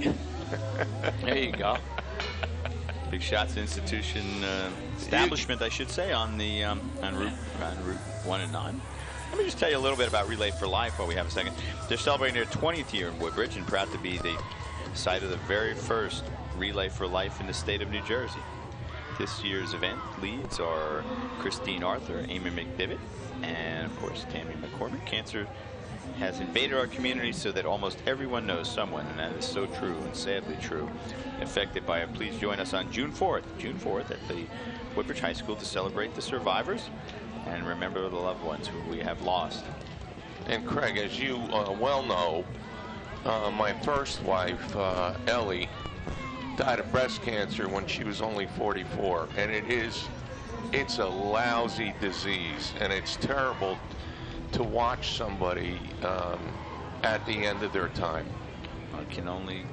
There you go. Big Shots Institution uh, establishment, I should say, on the um, on route on Route One and Nine. Let me just tell you a little bit about Relay for Life while we have a second. They're celebrating their 20th year in Woodbridge and proud to be the site of the very first Relay for Life in the state of New Jersey. This year's event leads are Christine Arthur, Amy McDivitt, and of course Tammy McCormac. Cancer has invaded our community so that almost everyone knows someone, and that is so true and sadly true, affected by it. Please join us on June 4th, June 4th at the Woodbridge High School to celebrate the survivors and remember the loved ones who we have lost. And Craig, as you uh, well know, uh, my first wife, uh, Ellie, died of breast cancer when she was only 44, and it is, it's a lousy disease, and it's terrible to watch somebody um, at the end of their time. I can only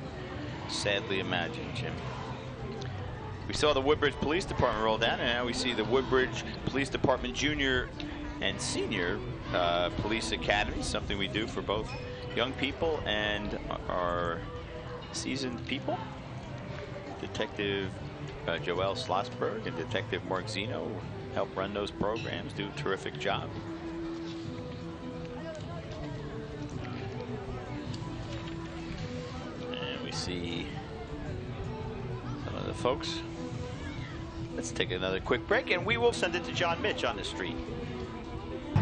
sadly imagine, Jim. We saw the Woodbridge Police Department roll down, and now we see the Woodbridge Police Department Junior and Senior uh, Police Academy, something we do for both young people and our seasoned people. Detective uh, Joel Schlossberg and Detective Mark Zeno help run those programs, do a terrific job. See some of the folks. Let's take another quick break and we will send it to John Mitch on the street.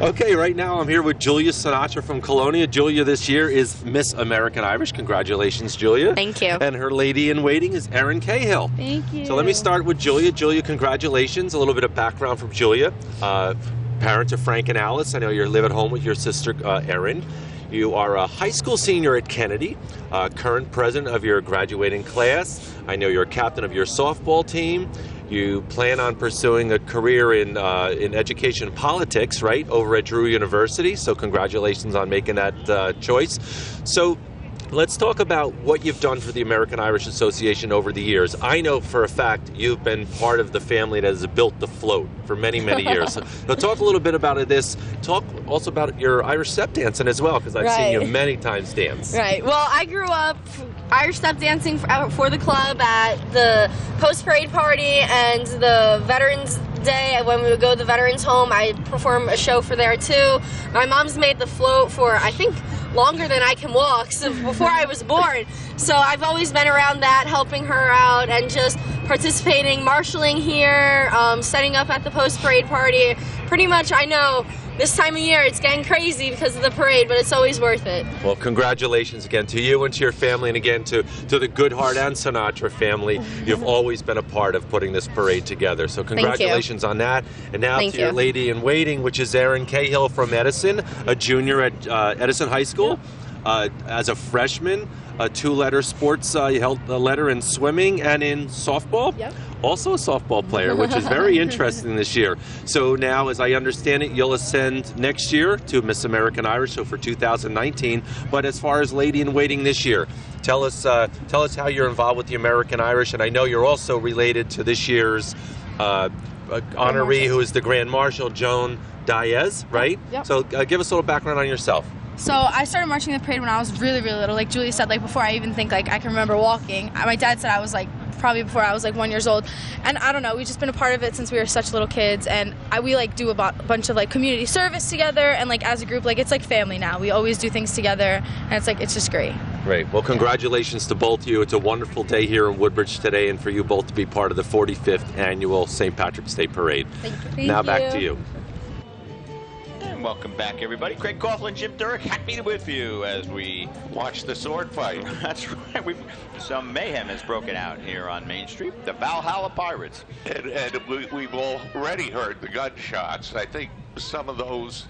Okay, right now I'm here with Julia Sinatra from Colonia. Julia this year is Miss American Irish. Congratulations, Julia. Thank you. And her lady in waiting is Erin Cahill. Thank you. So let me start with Julia. Julia, congratulations. A little bit of background from Julia. Uh, parents of Frank and Alice. I know you live at home with your sister, uh, Erin. You are a high school senior at Kennedy, uh, current president of your graduating class. I know you're captain of your softball team. You plan on pursuing a career in uh, in education politics, right, over at Drew University. So congratulations on making that uh, choice. So Let's talk about what you've done for the American Irish Association over the years. I know for a fact you've been part of the family that has built the float for many, many years. so, now, talk a little bit about this. Talk also about your Irish step dancing as well, because I've seen you many times dance. Right. Well, I grew up Irish step dancing for, for the club at the post parade party and the Veterans Day. When we would go to the Veterans Home, I perform a show for there too. My mom's made the float for I think longer than I can walk, so before I was born. So I've always been around that, helping her out and just participating, marshaling here, um, setting up at the post parade party. Pretty much, I know this time of year it's getting crazy because of the parade, but it's always worth it. Well, congratulations again to you and to your family, and again to, to the Goodhart and Sinatra family. You've always been a part of putting this parade together. So, you. Congratulations on that. And now Thank to your lady in waiting, which is Erin Cahill from Edison, a junior at uh, Edison High School. Uh, as a freshman, a two letter sports, uh, you held a letter in swimming and in softball. Yep. Also a softball player, which is very interesting this year. So now, as I understand it, you'll ascend next year to Miss American Irish, so for 2019. But as far as lady in waiting this year, tell us uh, tell us how you're involved with the American Irish, and I know you're also related to this year's uh, uh, honoree, who is the Grand Marshal Joan Diaz, right? Yep. So uh, give us a little background on yourself. So I started marching the parade when I was really, really little. Like Julie said, like before I even think like I can remember walking. My dad said I was like probably before I was like one years old, and I don't know. We've just been a part of it since we were such little kids, and I, we like do a bunch of like community service together, and like as a group, like it's like family now. We always do things together, and it's like it's just great. Great. Well, congratulations to both of you. It's a wonderful day here in Woodbridge today, and for you both to be part of the 45th annual St. Patrick's Day Parade. Thank you. now Thank back to you. you. And welcome back, everybody. Craig Coughlin, Jim Durek, happy to be with you as we Watch the sword fight. That's right. We've, some mayhem has broken out here on Main Street. The Valhalla Pirates. And, and we, we've already heard the gunshots. I think some of those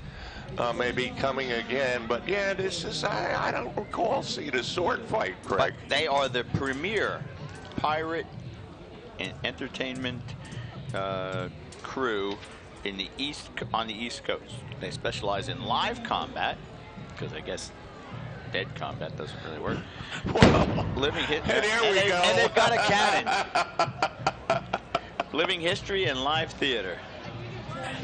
uh, may be coming again. But yeah, this is, I, I don't recall seeing a sword fight, Craig. But they are the premier pirate and entertainment uh, crew in the east on the East Coast. They specialize in live combat because I guess dead combat doesn't really work. Living hit. And here we they, go. And they've got a cannon. Living history and live theater.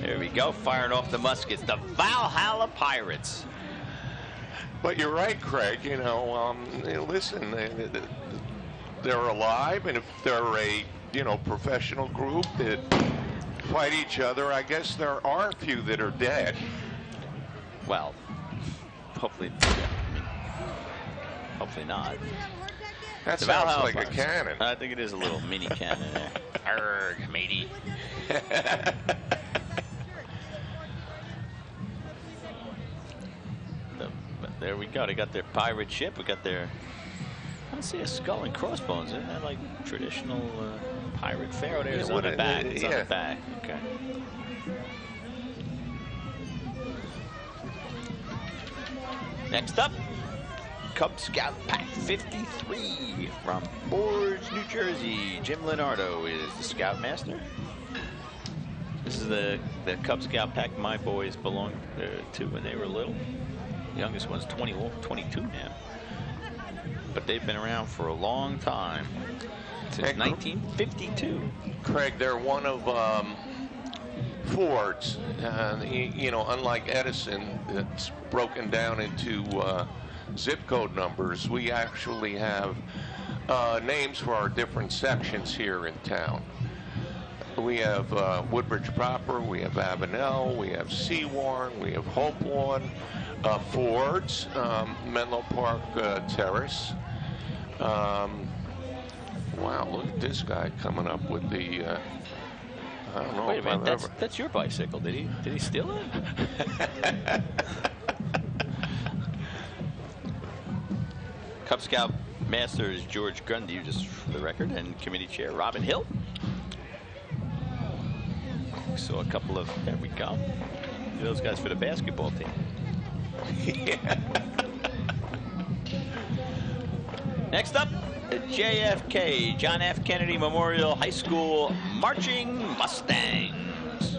There we go, firing off the muskets. The Valhalla Pirates. But you're right, Craig. You know, um, listen, they- they- they're alive, and if they're a you know professional group that fight each other, I guess there are a few that are dead. Well, hopefully, hopefully not. That The sounds Valhalla like a cannon. I think it is a little mini cannon there. Arrgh, matey. The- but there we go. They got their pirate ship. We got their. I don't see a skull and crossbones. Isn't that like traditional uh, pirate fare? Oh, there's Yeah, on the it- back. It's on the back. Okay. Next up, Cub Scout Pack 53 from Fords, New Jersey. Jim Leonardo is the Scoutmaster. This is the, the Cub Scout pack my boys belonged uh, to when they were little. Youngest one's 20, 22 now. But they've been around for a long time. Since Hey, 1952. Craig, they're one of um, Ford's. Uh, you know, unlike Edison, it's broken down into uh, zip code numbers. We actually have uh, names for our different sections here in town. We have uh, Woodbridge proper, we have Avenel, we have Sewaren, we have Hopelawn, uh, Ford's, um, Menlo Park uh, Terrace. Um, wow, look at this guy coming up with the. Uh, I don't know Wait a minute, that's, that's your bicycle. Did he did he steal it? Cub Scout Master is George Grundy, just for the record, and committee chair Robin Hill. So a couple of there we go. Those guys for the basketball team. Yeah. Next up, the JFK John F. Kennedy Memorial High School Marching Mustangs.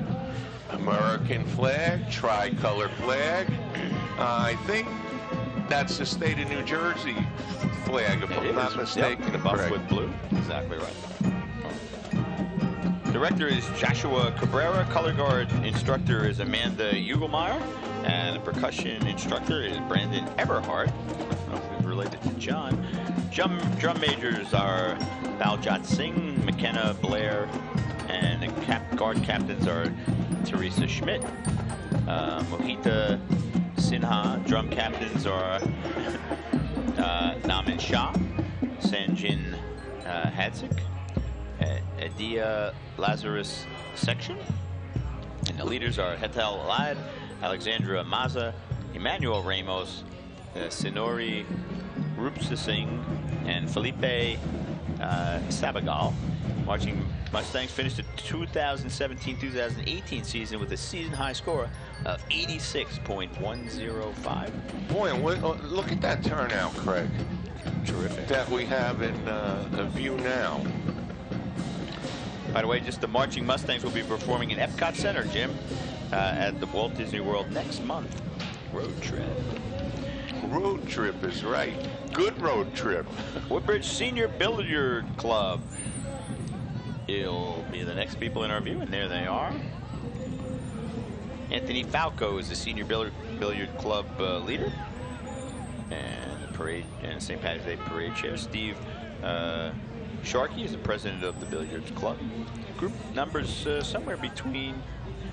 American flag, tricolor flag. Uh, I think that's the state of New Jersey flag, if It I'm is. not mistaken. Yep, the buff with blue. Exactly right. Director is Joshua Cabrera. Color guard instructor is Amanda Ugelmeyer. And the percussion instructor is Brandon he's related to John. Drum, drum majors are Baljot Singh, McKenna Blair, and the cap, guard captains are Teresa Schmidt, uh, Mohita Sinha. Drum captains are uh, Naman Shah, Sanjin uh, Hadzik, Adia Lazarus Section, and the leaders are Hetal Alad, Alexandra Maza, Emmanuel Ramos, uh, Sinori Rupsasing, and Felipe uh, Sabagal. Marching Mustangs finished the 2017-2018 season with a season-high score of 86.105. Boy, what, oh, look at that turnout, Craig. Terrific. That we have in uh, the view now. By the way, just the Marching Mustangs will be performing in Epcot Center, Jim, uh, at the Walt Disney World next month. Road trip. Road trip is right. Good road trip. Woodbridge Senior Billiard Club. It'll be the next people in our view, and there they are. Anthony Falco is the Senior Billiard, Billiard Club uh, leader. And the parade, and St. Patrick's Day parade chair. Steve uh, Sharkey is the president of the Billiards Club. Group numbers uh, somewhere between,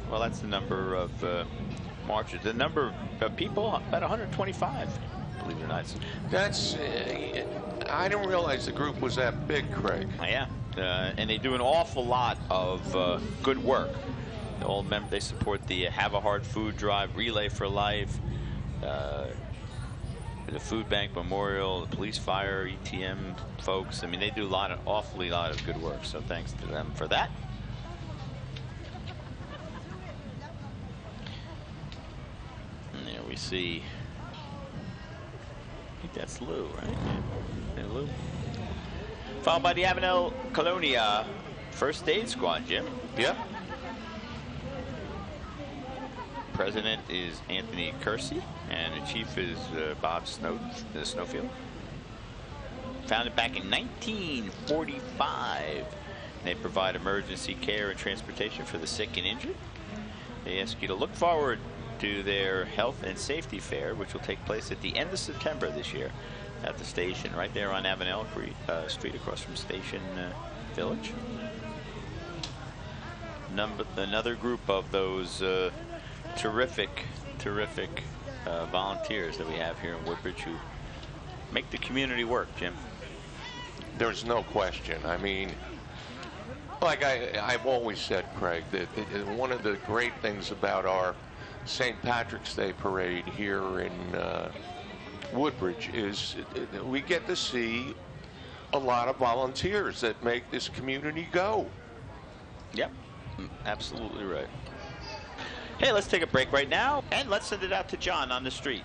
well, that's the number of uh, marchers. The number of people, about 125, believe it or not. That's, uh, I didn't realize the group was that big, Craig. Yeah, uh, and they do an awful lot of uh, good work. The old mem- they support the Have a Heart Food Drive, Relay for Life, uh, the Food Bank Memorial, the Police Fire, ETM folks. I mean, they do a lot of, awfully lot of good work. So thanks to them for that. And there we see. I think that's Lou, right? Yeah, Lou. Followed by the Avenel Colonia First Aid Squad, Jim. Yep. President is Anthony Kersey, and the chief is uh, Bob Snow, uh, Snowfield. Founded back in 1945. They provide emergency care and transportation for the sick and injured. They ask you to look forward to their health and safety fair, which will take place at the end of September this year at the station, right there on Avenel Cre- uh, Street across from Station uh, Village. Number, another group of those uh, terrific, terrific uh, volunteers that we have here in Woodbridge who make the community work, Jim. There's no question. I mean, like I, I've always said, Craig, that, that one of the great things about our St. Patrick's Day parade here in uh, Woodbridge is we get to see a lot of volunteers that make this community go. Yep, mm, absolutely right. Hey, let's take a break right now, and let's send it out to John on the street.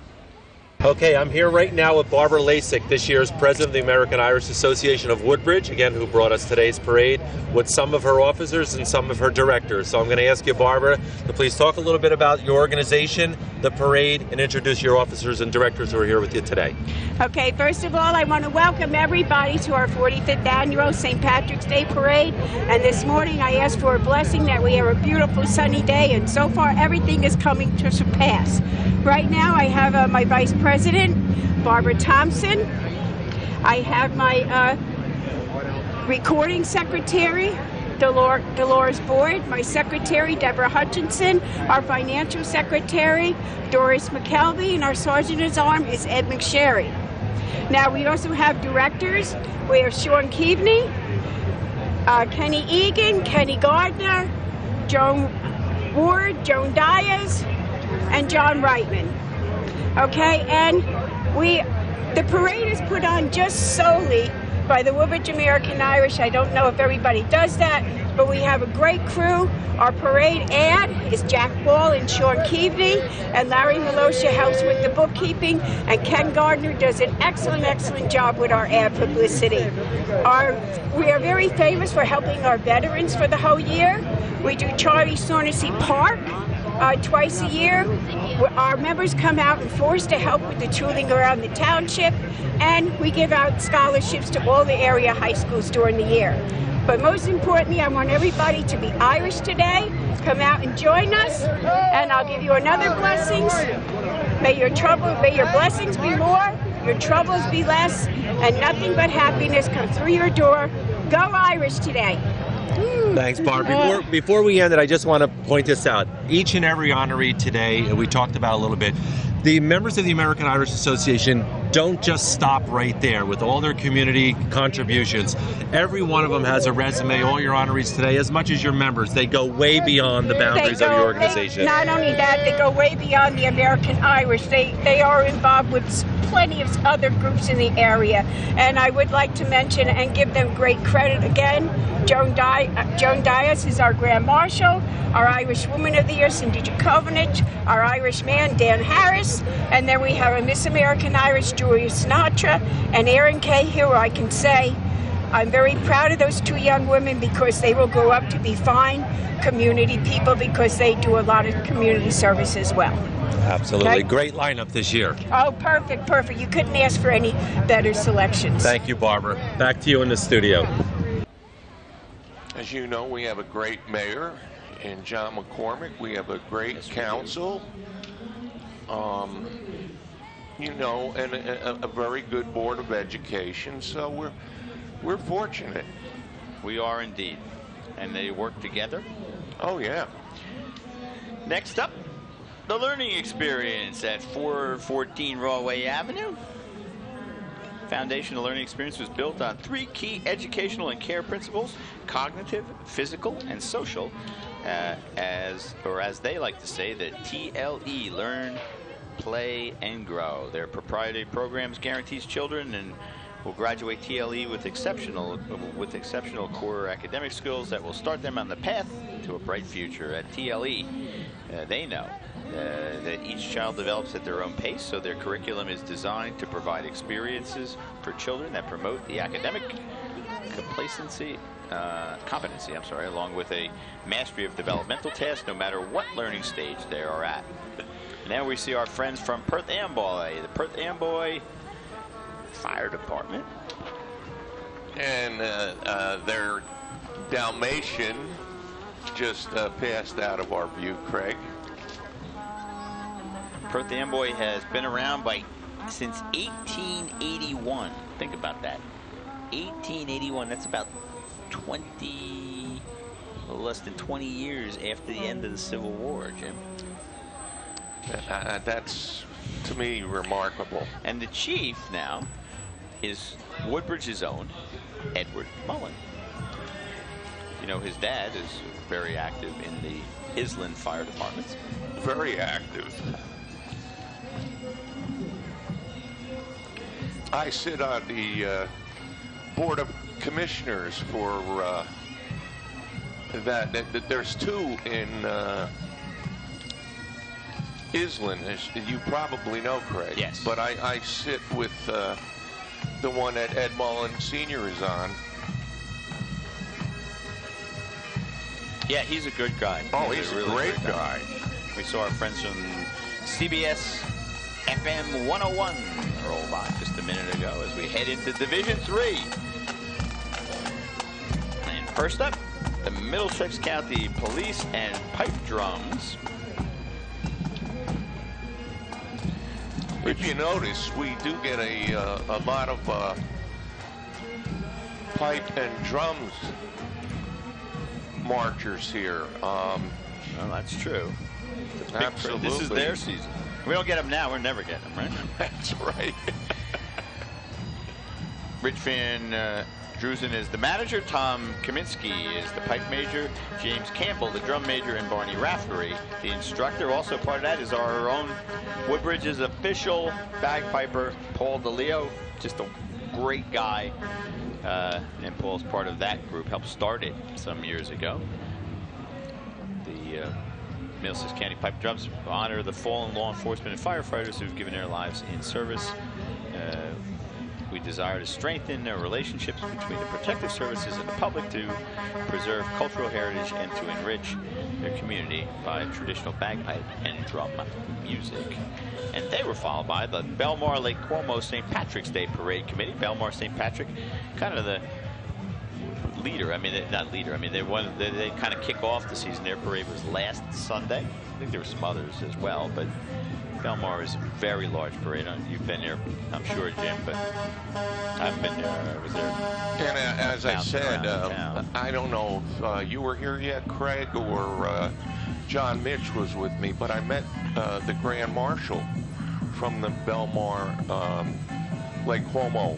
Okay, I'm here right now with Barbara Lasik, this year's president of the American Irish Association of Woodbridge, again, who brought us today's parade, with some of her officers and some of her directors. So I'm going to ask you, Barbara, to please talk a little bit about your organization, the parade, and introduce your officers and directors who are here with you today. Okay, first of all, I want to welcome everybody to our 45th annual St. Patrick's Day Parade. And this morning I asked for a blessing that we have a beautiful sunny day, and so far everything is coming to pass. Right now I have uh, my Vice President, Barbara Thompson. I have my uh, recording secretary, Dolor- Dolores Boyd, my secretary, Deborah Hutchinson, our financial secretary, Doris McKelvey, and our sergeant at arms is Ed McSherry. Now, we also have directors. We have Sean Keaveney, uh, Kenny Egan, Kenny Gardner, Joan Ward, Joan Diaz, and John Reitman. Okay, and we, the parade is put on just solely by the Woodbridge American Irish. I don't know if everybody does that, but we have a great crew. Our parade ad is Jack Ball and Sean Keaveney, and Larry Malosha helps with the bookkeeping, and Ken Gardner does an excellent, excellent job with our ad publicity. Our, we are very famous for helping our veterans for the whole year. We do Charlie Shaughnessy Park uh, twice a year. Our members come out in force to help with the tooling around the township, and we give out scholarships to all the area high schools during the year. But most importantly, I want everybody to be Irish today. Come out and join us, and I'll give you another blessings. May your trouble, may your blessings be more, your troubles be less, and nothing but happiness come through your door. Go Irish today. Thanks, Barb. Before, before we end it, I just want to point this out. Each and every honoree today, and we talked about a little bit, the members of the American Irish Association don't just stop right there with all their community contributions. Every one of them has a resume, all your honorees today, as much as your members. They go way beyond the boundaries They of your organization. they- not only that, they go way beyond the American Irish. They they are involved with plenty of other groups in the area, and I would like to mention and give them great credit again. Joan, Di- uh, Joan Dias is our Grand Marshal, our Irish Woman of the Year, Cindy Jakovich, our Irish man, Dan Harris, and then we have a Miss American Irish, Julia Sinatra, and Erin Cahill, who I can say I'm very proud of those two young women because they will grow up to be fine community people because they do a lot of community service as well. Absolutely. Okay. Great lineup this year. Oh, perfect, perfect. You couldn't ask for any better selections. Thank you, Barbara. Back to you in the studio. As you know, we have a great mayor in John McCormac. We have a great council. Um, you know, and a, a, a very good board of education. So we're we're fortunate. We are indeed. And they work together. Oh yeah. Next up, the learning experience at 414 Rahway Avenue. Foundational learning experience was built on three key educational and care principles cognitive, physical, and social. Uh, as or as they like to say, the TLE learn, play, and grow. Their proprietary programs guarantees children and will graduate TLE with exceptional with exceptional core academic skills that will start them on the path to a bright future. At TLE, uh, they know uh, that each child develops at their own pace, so their curriculum is designed to provide experiences for children that promote the academic complacency, uh, competency, I'm sorry, along with a mastery of developmental tasks, no matter what learning stage they are at. Now we see our friends from Perth Amboy, the Perth Amboy Fire Department. And uh, uh, their Dalmatian just uh, passed out of our view, Craig. Perth Amboy has been around by since 1881. Think about that. 1881. That's about 20, less than 20 years after the end of the Civil War, Jim. Uh, that's to me remarkable. And the chief now is Woodbridge's own Edward Mullen. You know, his dad is very active in the Island Fire Department. Very active. I sit on the uh, board of commissioners for uh, that, that, that There's two in uh, Island, as you probably know, Craig. Yes. But I, I sit with uh, the one that Ed Mullen Sr. is on. Yeah, he's a good guy. Oh, he's a great good guy. We saw our friends from CBS FM 101 roll by just a minute ago as we head into Division Three. And first up, the Middlesex County Police and Pipe Drums. If you notice, we do get a, uh, a lot of uh, pipe and drums marchers here. Um, well, that's true. Absolutely. This is their season. We don't get them now. We're never getting them, right? That's right. Rich Van uh, Drusen is the manager. Tom Kaminsky is the pipe major. James Campbell, the drum major, and Barney Raftery, the instructor. Also part of that is our own Woodbridge's official bagpiper, Paul DeLeo. Just a great guy. Uh, and Paul's part of that group. Helped start it some years ago. The uh, Middlesex County Pipe Drums honor the fallen law enforcement and firefighters who've given their lives in service. Uh, we desire to strengthen our relationships between the protective services and the public to preserve cultural heritage and to enrich their community by traditional bagpipe and drum music. And they were followed by the Belmar Lake Como St. Patrick's Day Parade Committee. Belmar St. Patrick, kind of the leader. I mean, not leader. I mean, they won. They, they kind of kick off the season. Their parade was last Sunday. I think there were some others as well, but Belmar is a very large parade. You've been there, I'm sure, Jim, but I've been there. I was there. And uh, as I said, uh. I don't know if uh, you were here yet, Craig, or uh, John Mitch was with me, but I met uh, the Grand Marshal from the Belmar um, Lake Como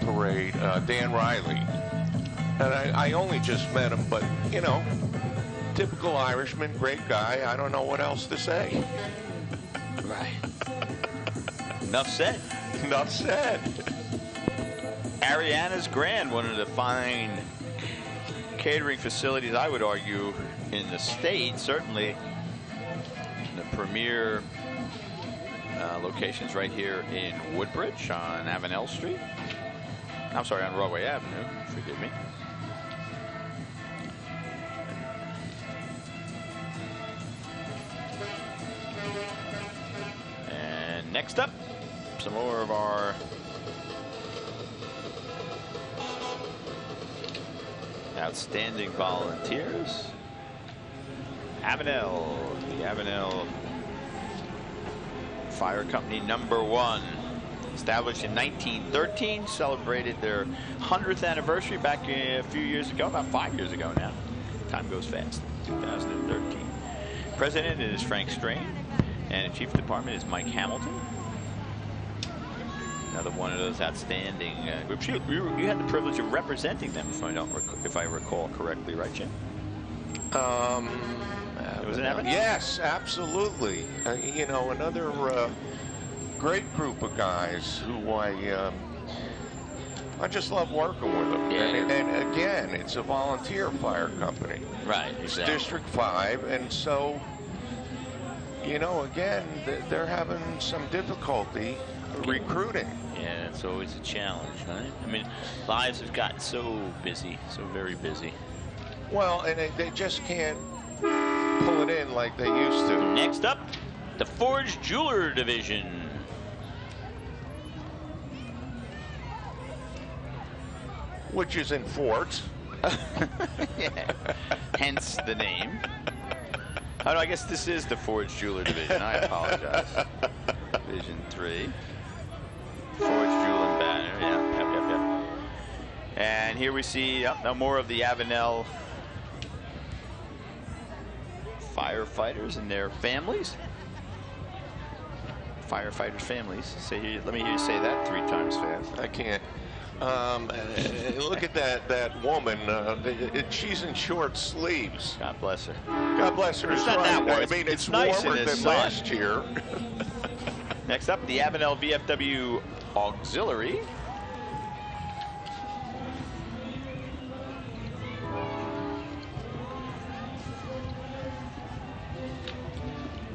parade, uh, Dan Riley. And I, I only just met him, but, you know, typical Irishman, great guy. I don't know what else to say. Right. Enough said. Enough said. Ariana's Grand, one of the fine catering facilities, I would argue, in the state, certainly the premier uh, locations right here in Woodbridge on Avenel Street. I'm sorry, on Broadway Avenue. Forgive me. Next up, some more of our outstanding volunteers. Avenel, the Avenel Fire Company number one. Established in 1913, celebrated their 100th anniversary back a few years ago, about five years ago now. Time goes fast, 2013. President is Frank Strain, and Chief of Department is Mike Hamilton. Another one of those outstanding uh, groups. You, you, you, had the privilege of representing them, if I don't, if I recall correctly, right, Jim? Um, it was an Evan? Yes, absolutely. Uh, you know, another uh, great group of guys who I um, I just love working with them. Yeah. And, and, again, it's a volunteer fire company. Right. It's exactly. District Five, and so you know, again, they're having some difficulty recruiting. Yeah, it's always a challenge, right? I mean, lives have gotten so busy, so very busy. Well, and they, they just can't pull it in like they used to. Next up, the Forge Jeweler Division. Which is in Fort. yeah. Hence the name. Oh, no, I guess this is the Forge Jeweler Division. I apologize. Division 3. Forge Jewel and Banner. Yeah, yep, yep, yep. And here we see yep, now more of the Avenel firefighters and their families. Firefighters' families. Say, let me hear you say that three times fast. I can't. Um, look at that that woman. Uh, it, she's in short sleeves. God bless her. God bless her. It's not right. that warm. I mean, it's, it's nice warmer than sun. last year. Next up, the Avenel VFW Auxiliary.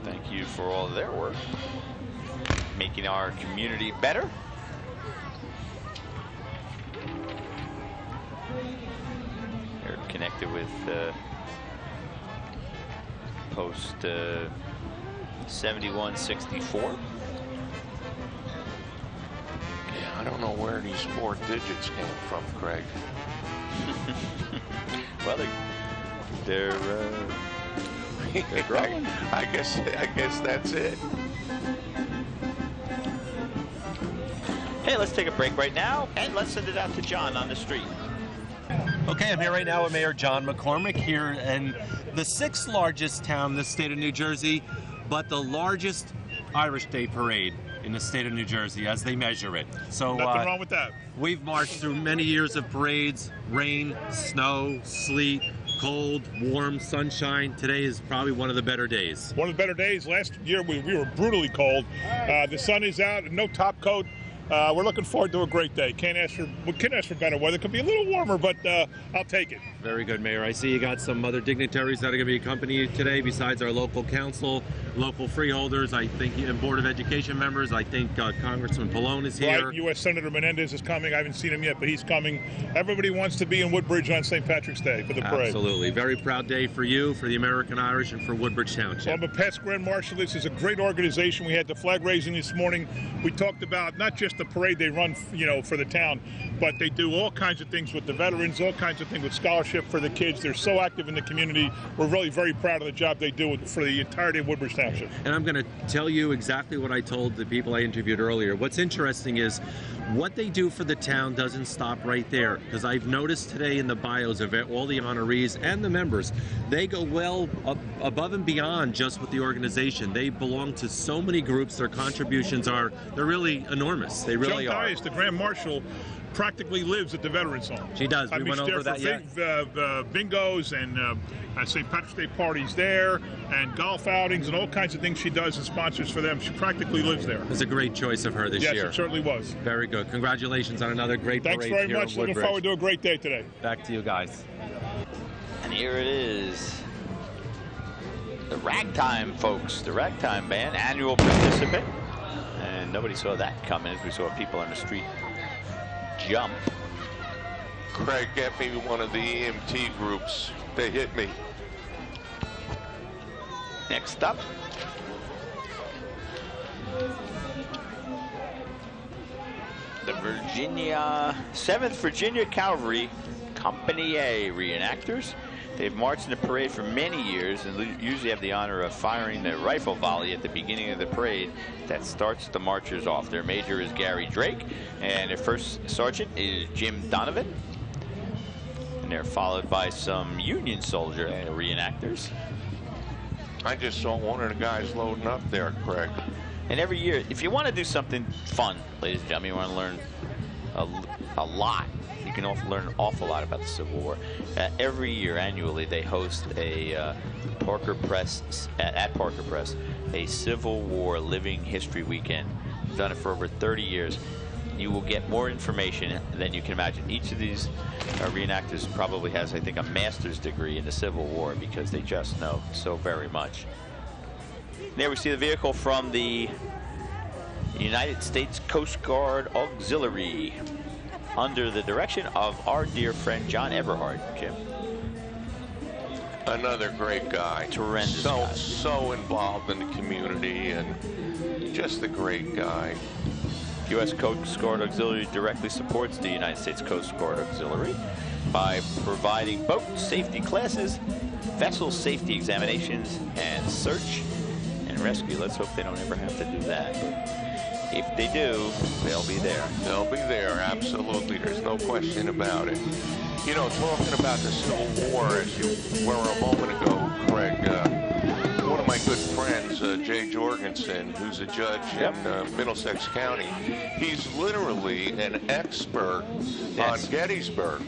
Thank you for all their work, making our community better. Connected with uh, post uh, 7164. Yeah, I don't know where these four digits came from, Craig. well, they, they're, uh, they're growing. I guess I guess that's it. Hey, let's take a break right now and let's send it out to John on the street. Okay, I'm here right now with Mayor John McCormac here in the sixth largest town in the state of New Jersey, but the largest Irish Day parade in the state of New Jersey as they measure it. So Nothing uh, wrong with that. We've marched through many years of parades, rain, snow, sleet, cold, warm, sunshine. Today is probably one of the better days. One of the better days. Last year we, we were brutally cold. Uh, the sun is out, no top coat. Uh, we're looking forward to a great day. Can't ask for we can't ask for better weather. It Could be a little warmer, but uh, I'll take it. Very good, Mayor. I see you got some other dignitaries that are going to be accompanying you today besides our local council, local freeholders, I think, and Board of Education members. I think uh, Congressman Pallone is here. Right, U.S. Senator Menendez is coming. I haven't seen him yet, but he's coming. Everybody wants to be in Woodbridge on St. Patrick's Day for the parade. Absolutely. Very proud day for you, for the American Irish, and for Woodbridge Township. I'm a past Grand Marshal. This is a great organization. We had the flag raising this morning. We talked about not just the parade they run, you know, for the town, but they do all kinds of things with the veterans, all kinds of things with scholarship for the kids. They're so active in the community. We're really very proud of the job they do for the entirety of Woodbridge Township. And I'm going to tell you exactly what I told the people I interviewed earlier. What's interesting is what they do for the town doesn't stop right there because I've noticed today in the bios of all the honorees and the members, they go well up, above and beyond just with the organization. They belong to so many groups. Their contributions are they're really enormous. They really Joan are. Dias, the Grand Marshal, practically lives at the Veterans Home. She does. I We mean, went she's over there that, for big, uh, uh, bingos and uh, St. Patrick's Day parties there, and golf outings and all kinds of things she does and sponsors for them. She practically lives there. It was a great choice of her this yes, year. it certainly was. Very good. Congratulations on another great Thanks parade very here much. in Looking Woodbridge. forward to a great day today. Back to you guys. And here it is. The Ragtime folks, the Ragtime Band, annual participant. And nobody saw that coming as we saw people on the street jump. Craig, get me one of the EMT groups. They hit me. Next up. The Virginia, 7th Virginia Cavalry Company A reenactors. They've marched in the parade for many years and usually have the honor of firing the rifle volley at the beginning of the parade that starts the marchers off. Their major is Gary Drake, and their first sergeant is Jim Donovan. And they're followed by some Union soldier reenactors. I just saw one of the guys loading up there, Craig. And every year, if you want to do something fun, ladies and gentlemen, you want to learn a, a lot. You can learn an awful lot about the Civil War. Uh, every year, annually, they host a uh, Parker Press at, at Parker Press a Civil War Living History Weekend. We've done it for over 30 years. You will get more information than you can imagine. Each of these uh, reenactors probably has, I think, a master's degree in the Civil War because they just know so very much. There we see the vehicle from the United States Coast Guard Auxiliary under the direction of our dear friend John Everhart, Jim. Another great guy. Tremendous So, guy. so involved in the community and just a great guy. U.S. Coast Guard Auxiliary directly supports the United States Coast Guard Auxiliary by providing boat safety classes, vessel safety examinations, and search and rescue. Let's hope they don't ever have to do that. If they do, they'll be there. They'll be there, absolutely. There's no question about it. You know, talking about the Civil War, as you were a moment ago, Craig, uh, one of my good friends, uh, Jay Jorgensen, who's a judge in uh, Middlesex County, he's literally an expert on Gettysburg.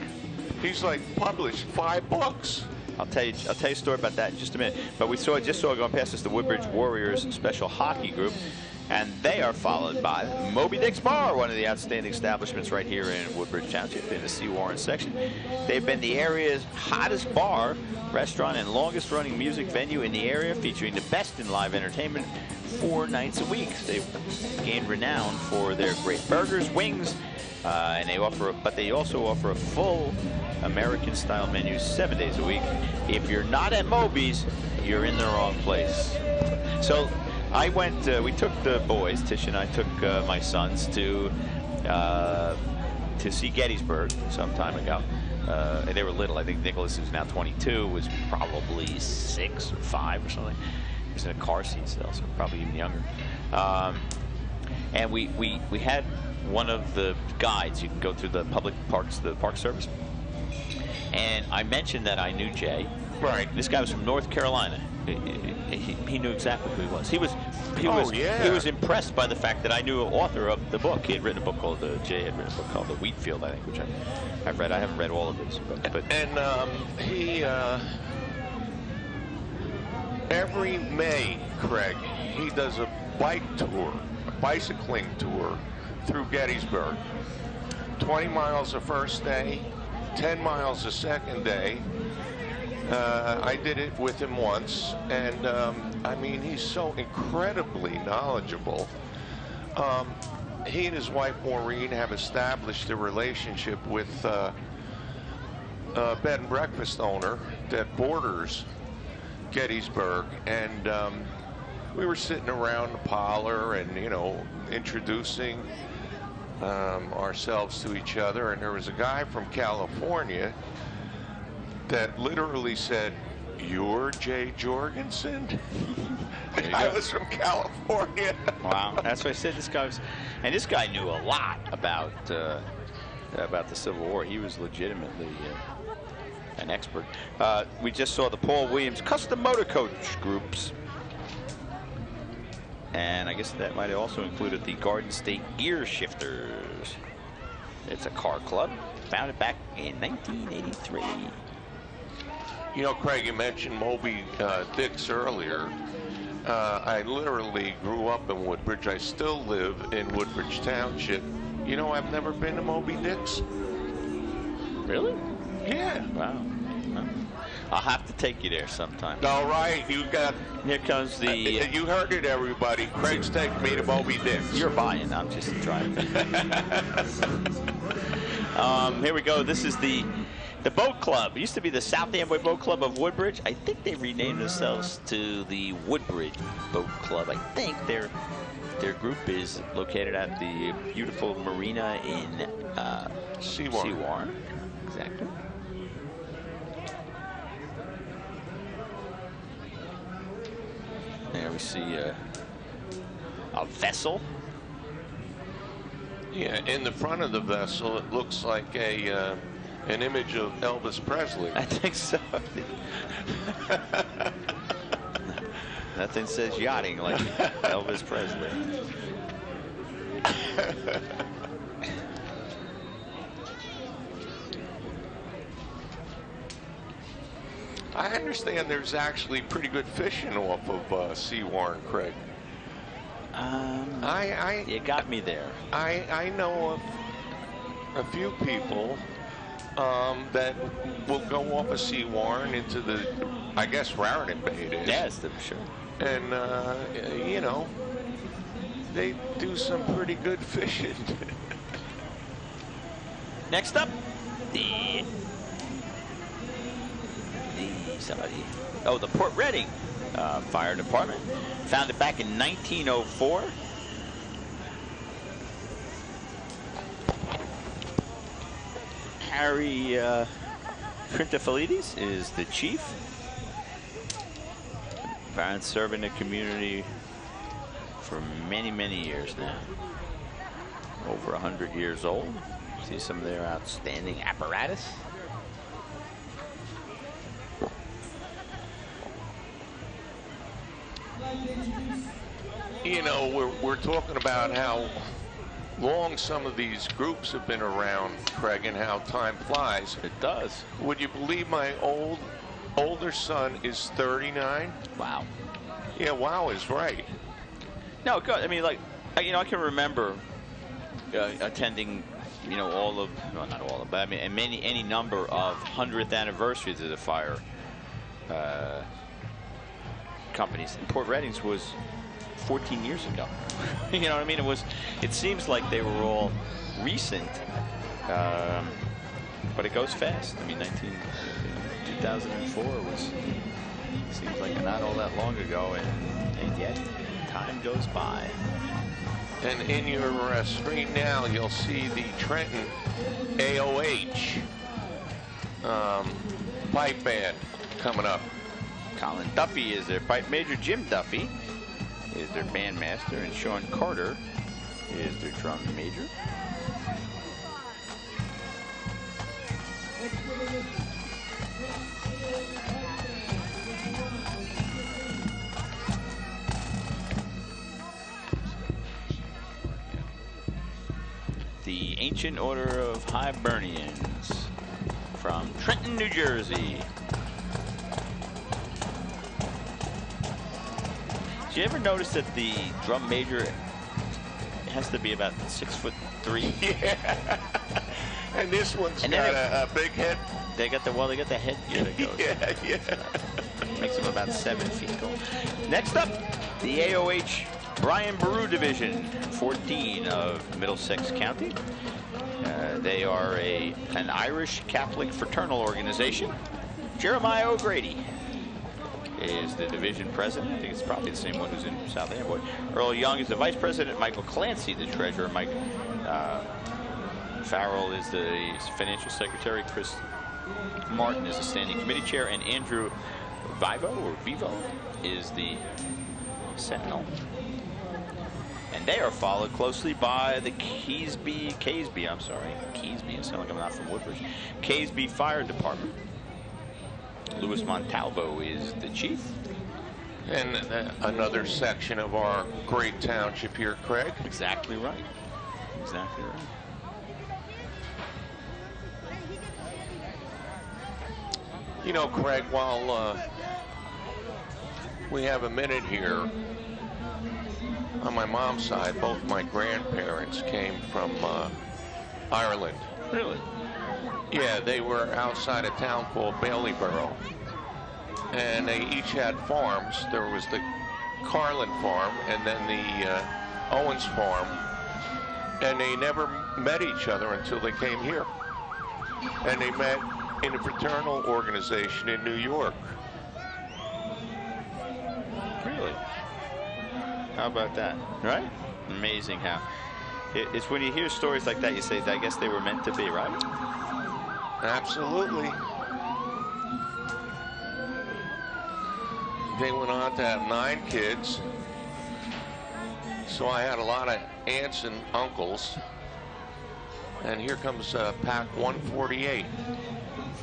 He's like published five books. I'll tell you. I'll tell you a story about that in just a minute. But we saw just saw going past us the Woodbridge Warriors Special Hockey Group, and they are followed by Moby Dick's Bar, one of the outstanding establishments right here in Woodbridge Township in the Sewaren section. They've been the area's hottest bar, restaurant, and longest-running music venue in the area, featuring the best in live entertainment four nights a week. They've gained renown for their great burgers, wings, uh, and they offer, but they also offer a full American-style menu seven days a week. If you're not at Moby's, you're in the wrong place. So I went. Uh, we took the boys. Tish and I took uh, my sons to uh, to see Gettysburg some time ago. Uh, and they were little. I think Nicholas, who's now 22, was probably six or five or something. He was in a car seat still, so probably even younger. Um, and we, we, we had one of the guides. You can go through the public parks, the Park Service. And I mentioned that I knew Jay. Right. This guy was from North Carolina. He, he, knew exactly who he was. He was he Oh, was yeah. he was impressed by the fact that I knew an author of the book. He had written a book called uh, Jay had written a book called The Wheatfield, I think, which I, I've read. I haven't read all of his, but, but And um, he, uh, every May, Craig, he does a bike tour, bicycling tour through Gettysburg. 20 miles the first day, 10 miles the second day. Uh, I did it with him once, and um, I mean, he's so incredibly knowledgeable. Um, he and his wife Maureen have established a relationship with uh, a bed and breakfast owner that borders Gettysburg, and um, we were sitting around the parlor and you know introducing um, ourselves to each other, and there was a guy from California that literally said, You're Jay Jorgensen? I was from California. Wow, that's what I said. This guy was, and this guy knew a lot about uh, about the Civil War. He was legitimately uh, an expert. Uh, we just saw the Paul Williams Custom Motor Coach groups, and I guess that might have also included the Garden State Gear Shifters. It's a car club founded back in 1983. You know, Craig, you mentioned Moby uh, Dix earlier. Uh, I literally grew up in Woodbridge. I still live in Woodbridge Township. You know, I've never been to Moby Dix. Really? Yeah. Wow. I'll have to take you there sometime. All right, you got. Here comes the. Uh, you heard it, everybody. Craig's taking me to Moby Dix. You're buying. I'm just driving. um, here we go. This is the the boat club. It used to be the South Amboy Boat Club of Woodbridge. I think they renamed themselves to the Woodbridge Boat Club. I think their their group is located at the beautiful marina in uh. Sewaren. Exactly. There we see uh, a vessel. Yeah, in the front of the vessel, it looks like a uh, an image of Elvis Presley. I think so. Nothing says yachting like Elvis Presley. I understand there's actually pretty good fishing off of uh, Sewaren, Craig. Um, I, I, you got me there. I, I know of a few people um, that will go off of Sewaren into the, I guess Raritan Bay it is. Yes, I'm sure. And, uh, you know, they do some pretty good fishing. Next up, the somebody. Oh, the Port Reading uh, Fire Department, founded back in 1904. Harry uh, is the chief. Been serving the community for many, many years now. Over 100 years old. See some of their outstanding apparatus. You know, we're, we're talking about how long some of these groups have been around, Craig, and how time flies. It does. Would you believe my old older son is 39? Wow. Yeah, wow is right. No, good. I mean, like, I- you know, I can remember uh, attending, you know, all of, well, not all of, but I mean, and many, any number of 100th anniversaries of the fire uh, companies. And Port Readings was 14 years ago. you know what I mean? It was, it seems like they were all recent, um, but it goes fast. I mean, 19, 2004 was, seems like not all that long ago, and, and yet time goes by. And in your uh, screen now, you'll see the Trenton AOH um, pipe band coming up. Colin Duffy is their pipe major. Jim Duffy is their bandmaster, and Sean Carter is their drum major. The Ancient Order of Hibernians from Trenton, New Jersey. Did you ever notice that the drum major has to be about six foot three? Yeah. And this one's And got a, a big head. They got the well, they got the headgear that goes. Yeah, yeah. Makes them about seven feet tall. Next up, the AOH Brian Boru Division, 14 of Middlesex County. Uh, they are a an Irish Catholic fraternal organization. Jeremiah O'Grady is the division president. I think it's probably the same one who's in South Amboy. Earl Young is the vice president. Michael Clancy, the treasurer. Mike uh, Farrell is the financial secretary. Chris Martin is the standing committee chair, and Andrew Vivo or Vivo is the Sentinel. And they are followed closely by the Keasbey, Keasbey, I'm sorry, Keasbey, it sounds like I'm not from Woodbridge. Keasbey Fire Department. Louis Montalvo is the chief. And uh, another section of our great township here, Craig. Exactly right. Exactly right. You know, Craig, while uh, we have a minute here, on my mom's side, both my grandparents came from uh, Ireland. Really? Yeah, they were outside a town called Bailieborough. And they each had farms. There was the Carlin farm and then the uh, Owens farm. And they never met each other until they came here. And they met in a fraternal organization in New York. Really? How about that? Right? Amazing how. It's when you hear stories like that, you say, I guess they were meant to be, right? Absolutely. They went on to have nine kids. So I had a lot of aunts and uncles. And here comes uh, pack 148.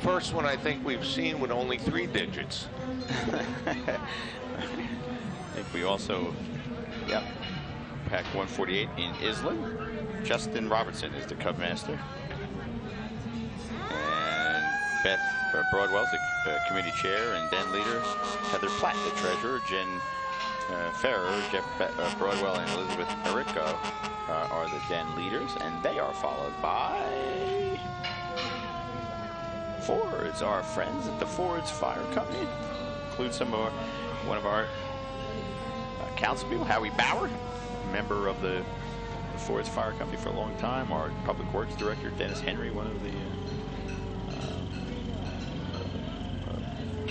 First one I think we've seen with only three digits. I think we also, yep, pack 148 in Iselin. Justin Robertson is the Cub Master. Beth Broadwell, Broadwell's the uh, committee chair and den leader. Heather Platt, the treasurer. Jen uh, Ferrer, Jeff uh, Broadwell, and Elizabeth Errico uh, are the den leaders. And they are followed by Fords, our friends at the Fords Fire Company. Include some of our, one of our uh, council people, Howie Bauer, member of the, the Fords Fire Company for a long time. Our Public Works Director, Dennis Henry, one of the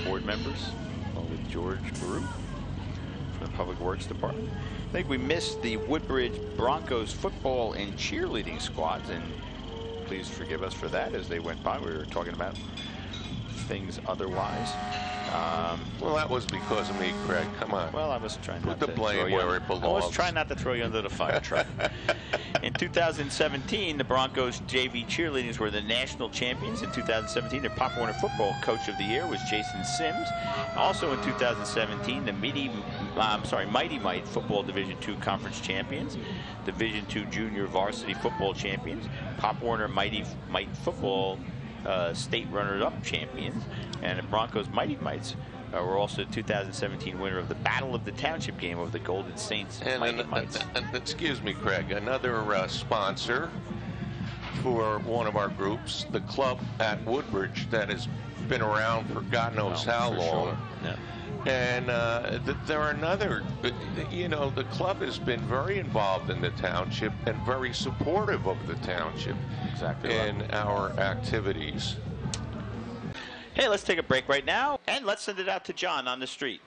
board members, along with George Baru from the Public Works Department. I think we missed the Woodbridge Broncos football and cheerleading squads, and please forgive us for that as they went by. We were talking about things otherwise. Um, Well, that was because of me, Craig. Come on. well, I was trying Put not the to blame throw you where under- it I was belongs. trying not to throw you under the fire truck. in 2017, the Broncos JV cheerleadings were the national champions. In 2017, their Pop Warner Football Coach of the Year was Jason Sims. Also in 2017, the Mighty, I'm sorry, Mighty Might Football Division II Conference champions, Division II Junior Varsity Football champions, Pop Warner Mighty Might Football uh, state runner-up champions, and the Broncos Mighty Mites uh, were also the 2017 winner of the Battle of the Township game of the Golden Saints And, Mighty and- Mites. and- and- excuse me, Craig, another uh, sponsor for one of our groups, the club at Woodbridge, that has been around for God knows Oh, how long. sure. And uh, th- there are another, you know, the club has been very involved in the township and very supportive of the township Exactly right. in our activities. Hey, let's take a break right now, and let's send it out to John on the street.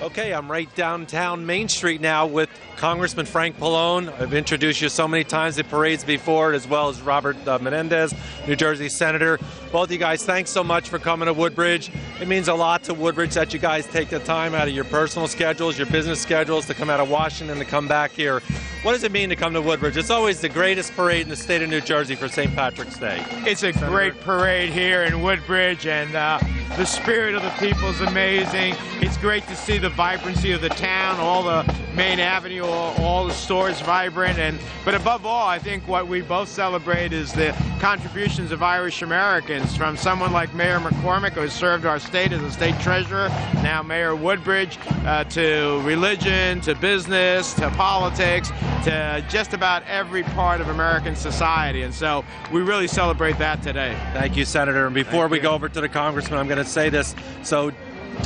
Okay, I'm right downtown Main Street now with Congressman Frank Pallone. I've introduced you so many times at parades before, as well as Robert uh, Menendez, New Jersey Senator. Both of you guys, thanks so much for coming to Woodbridge. It means a lot to Woodbridge that you guys take the time out of your personal schedules, your business schedules, to come out of Washington to come back here. What does it mean to come to Woodbridge? It's always the greatest parade in the state of New Jersey for St. Patrick's Day. It's a great parade here in Woodbridge, and uh, the spirit of the people is amazing. It's great to see the vibrancy of the town, all the main avenue, all, all the stores vibrant, and but above all, I think what we both celebrate is the contributions of Irish Americans, from someone like Mayor McCormac, who served our state as a state treasurer, now Mayor Woodbridge, uh, to religion, to business, to politics, to just about every part of American society, and so we really celebrate that today. Thank you, Senator. And before we go over to the Congressman, I'm going to say this. So,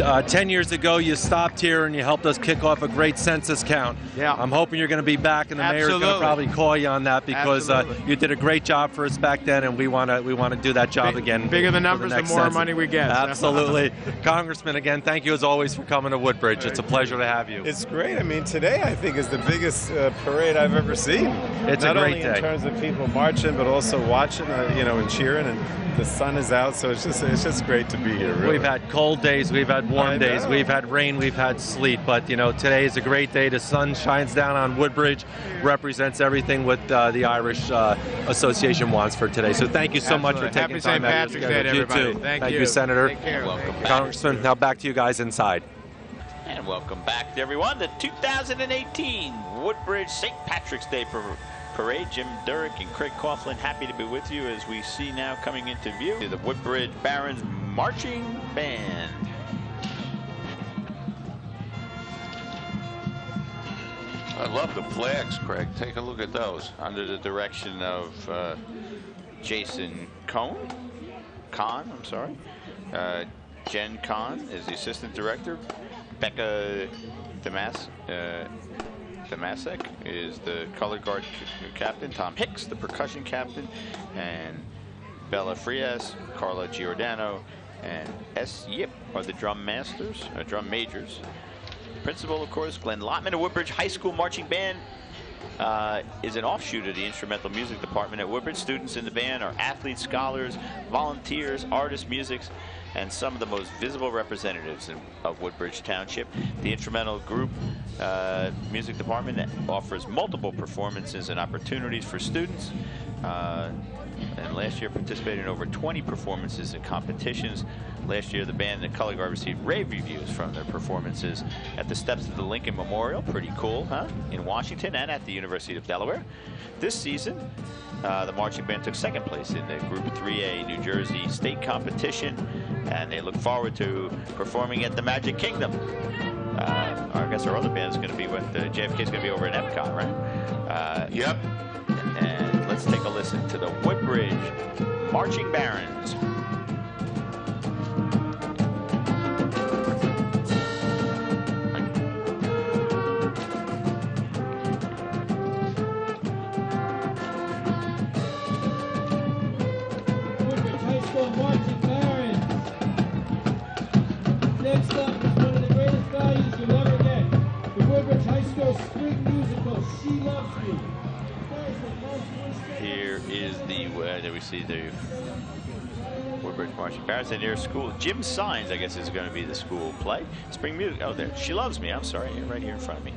uh, 10 years ago, you stopped here and you helped us kick off a great census count. Yeah. I'm hoping you're going to be back, and the mayor's going to probably call you on that because uh, you did a great job for us back then, and we want to we want to do that job Big- again. bigger the numbers, the next more census. money we get. Absolutely, Congressman. Again, thank you as always for coming to Woodbridge. It's a pleasure to have you. It's great. I mean, today I think is the biggest uh, parade I've ever seen. It's a Not great only day. in terms of people marching, but also watching, uh, you know, and cheering. And the sun is out, so it's just it's just great to be here. Really. We've had cold days, we've had had warm days, we've had rain, we've had sleet, but you know today is a great day. The sun shines down on Woodbridge, represents everything what uh, the Irish uh, Association wants for today. So thank you so much for taking Happy time St. out of your Patrick's Day to schedule. You everybody. too. Thank you, you. Senator. Take care. Welcome back. Congressman. Now back to you guys inside. And welcome back to everyone. The 2018 Woodbridge St. Patrick's Day Par- Parade. Jim Durick and Craig Coughlin happy to be with you as we see now coming into view the Woodbridge Barons Marching Band. I love the flags, Craig. Take a look at those. Under the direction of uh, Jason Cohn, Kahn, I'm sorry. Uh, Jen Kahn is the assistant director. Becca Damas, uh, Damasek is the color guard captain. Tom Hicks, the percussion captain. And Bella Frias, Carla Giordano, and S. Yip are the drum masters, uh, drum majors. Principal, of course, Glenn Lotman of Woodbridge High School Marching Band uh, is an offshoot of the instrumental music department at Woodbridge. Students in the band are athletes, scholars, volunteers, artists, musics, and some of the most visible representatives in, of Woodbridge Township. The instrumental group uh, music department offers multiple performances and opportunities for students. Uh, and last year participated in over 20 performances and competitions. Last year, the band and the color guard received rave reviews from their performances at the steps of the Lincoln Memorial. Pretty cool, huh? In Washington and at the University of Delaware. This season, uh, the marching band took second place in the Group 3A New Jersey state competition, and they look forward to performing at the Magic Kingdom. Uh, I guess our other band is going to be with the JFK is going to be over at Epcot, right? Uh, yep. Let's take a listen to the Woodbridge Marching Barons. Marching Barons and school. Jim Signs, I guess, is going to be the school play. Spring music. Oh, there. She Loves Me. I'm sorry. Right here in front of me.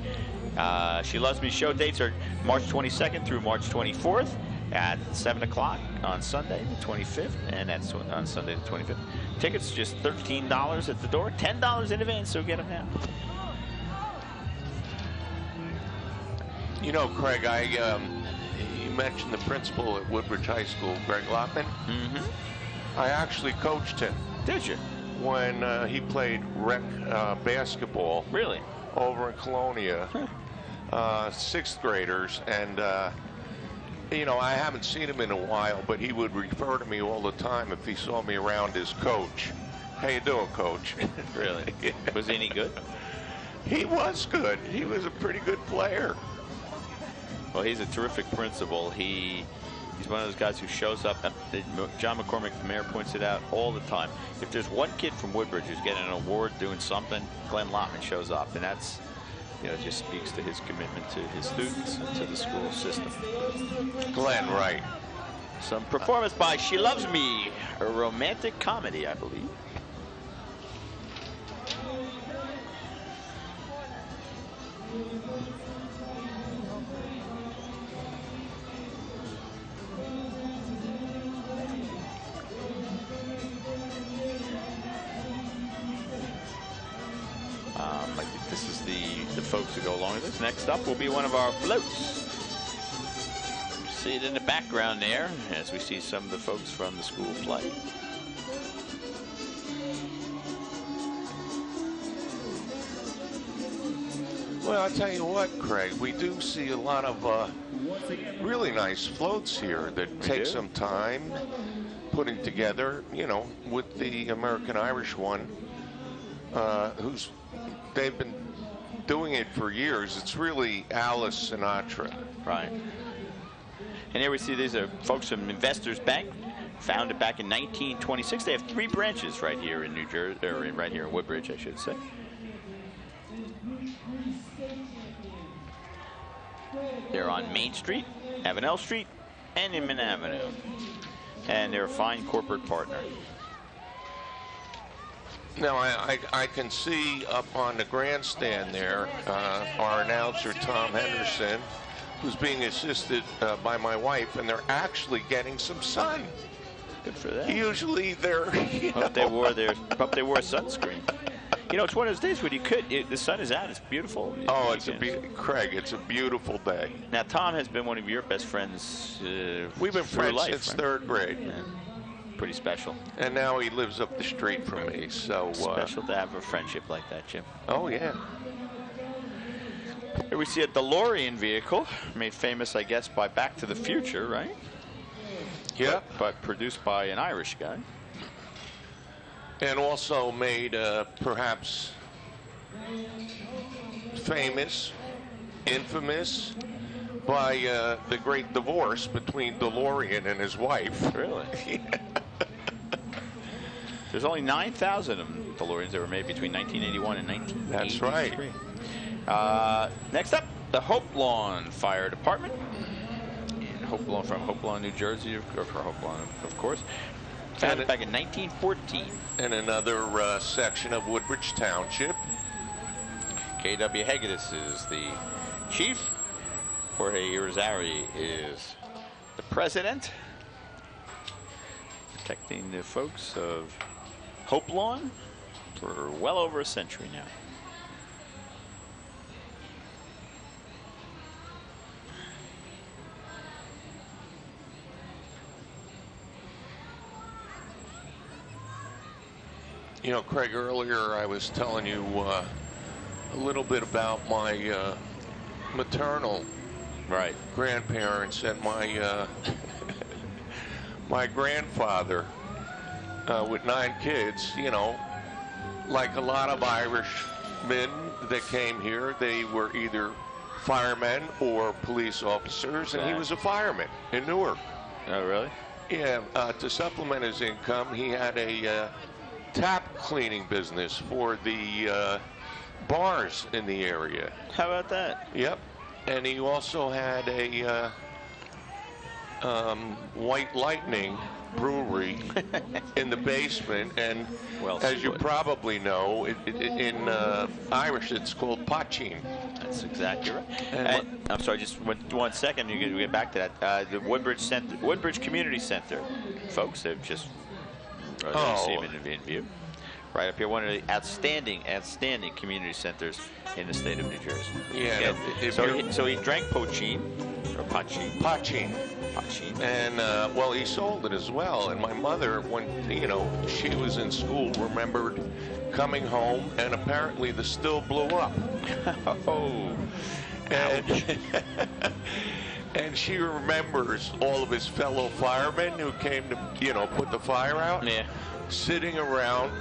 Uh, she Loves Me show dates are March 22nd through March 24th at 7 o'clock on Sunday, the 25th, and that's on Sunday, the 25th. Tickets just $13 at the door, $10 in advance, so get them now. You know, Craig, I um, you mentioned the principal at Woodbridge High School, Greg Loppin. Mm-hmm. I actually coached him. Did you? When uh, he played rec uh, basketball. Really? Over in Colonia, uh, sixth graders, and uh, you know I haven't seen him in a while, but he would refer to me all the time if he saw me around as coach. How you doing, coach? Really? Was he any good? He was good. He was a pretty good player. Well, he's a terrific principal. He he's one of those guys who shows up. John McCormac, the mayor, points it out all the time. If there's one kid from Woodbridge who's getting an award doing something, Glenn Lotman shows up, and that's you know just speaks to his commitment to his students and to the school system. Glenn, right? Some performance by She Loves Me, a romantic comedy, I believe. Next up will be one of our floats. See it in the background there as we see some of the folks from the school play. Well, I'll tell you what, Craig, we do see a lot of uh, really nice floats here that take do. some time putting together, you know, with the American Irish one, uh, who's they've been doing it for years. It's really Alice Sinatra. Right. And here we see these are folks from Investors Bank, founded back in 1926. They have three branches right here in New Jersey, or right here in Woodbridge, I should say. They're on Main Street, Avenel Street, and Inman Avenue. And they're a fine corporate partner. Now, I, I, I can see up on the grandstand there uh, our announcer, Tom Henderson, who's being assisted uh, by my wife, and they're actually getting some sun. Good for them. Usually they're. You Hope they know, wore their hope they wore sunscreen. You know, it's one of those days when you could. It, the sun is out. It's beautiful. Oh, it's a You be- Craig. It's a beautiful day. Now, Tom has been one of your best friends. Uh, We've been friends life, since right? third grade, Pretty special. and now he lives up the street from me. So uh, Special to have a friendship like that, Jim. Oh yeah. Here we see a DeLorean vehicle, made famous, I guess, by Back to the Future, right? Yeah. But, but produced by an Irish guy. and also made uh, perhaps famous, infamous by uh, the great divorce between DeLorean and his wife. Really? There's only 9,000 of them, DeLoreans that were made between 1981 and 1983. That's right. Uh, next up, the Hope Lawn Fire Department. In Hopelawn, from Hopelawn, New Jersey, of- or from Hope Lawn, of course. Founded back in 1914. And another uh, section of Woodbridge Township. K.W. Hegedus is the chief. Jorge Irizarry is the president. Protecting the folks of Hopelawn for well over a century now. You know, Craig, earlier I was telling you uh, a little bit about my uh, maternal right grandparents and my uh, my grandfather uh, with nine kids. You know, like a lot of Irish men that came here, they were either firemen or police officers, and he was a fireman in Newark. Oh, really? Yeah, uh, to supplement his income, he had a uh, tap cleaning business for the uh, bars in the area. How about that? Yep. And he also had a uh, um, White Lightning brewery in the basement. And Well, as you would. probably know, it, it, in uh, Irish it's called pachin. That's exactly right. And And- I'm sorry, just one, one second. You get, we get back to that. Uh, the Woodbridge Center, Woodbridge Community Center, folks. They've just uh, Oh. in, in view. Right up here, one of the outstanding, outstanding community centers in the state of New Jersey. Yeah, so, he, so he drank poachine, or. Pachin. And uh, well, he sold it as well. And my mother, when you know she was in school, remembered coming home, and apparently the still blew up. oh, and and she remembers all of his fellow firemen who came to you know put the fire out. Yeah. Sitting around,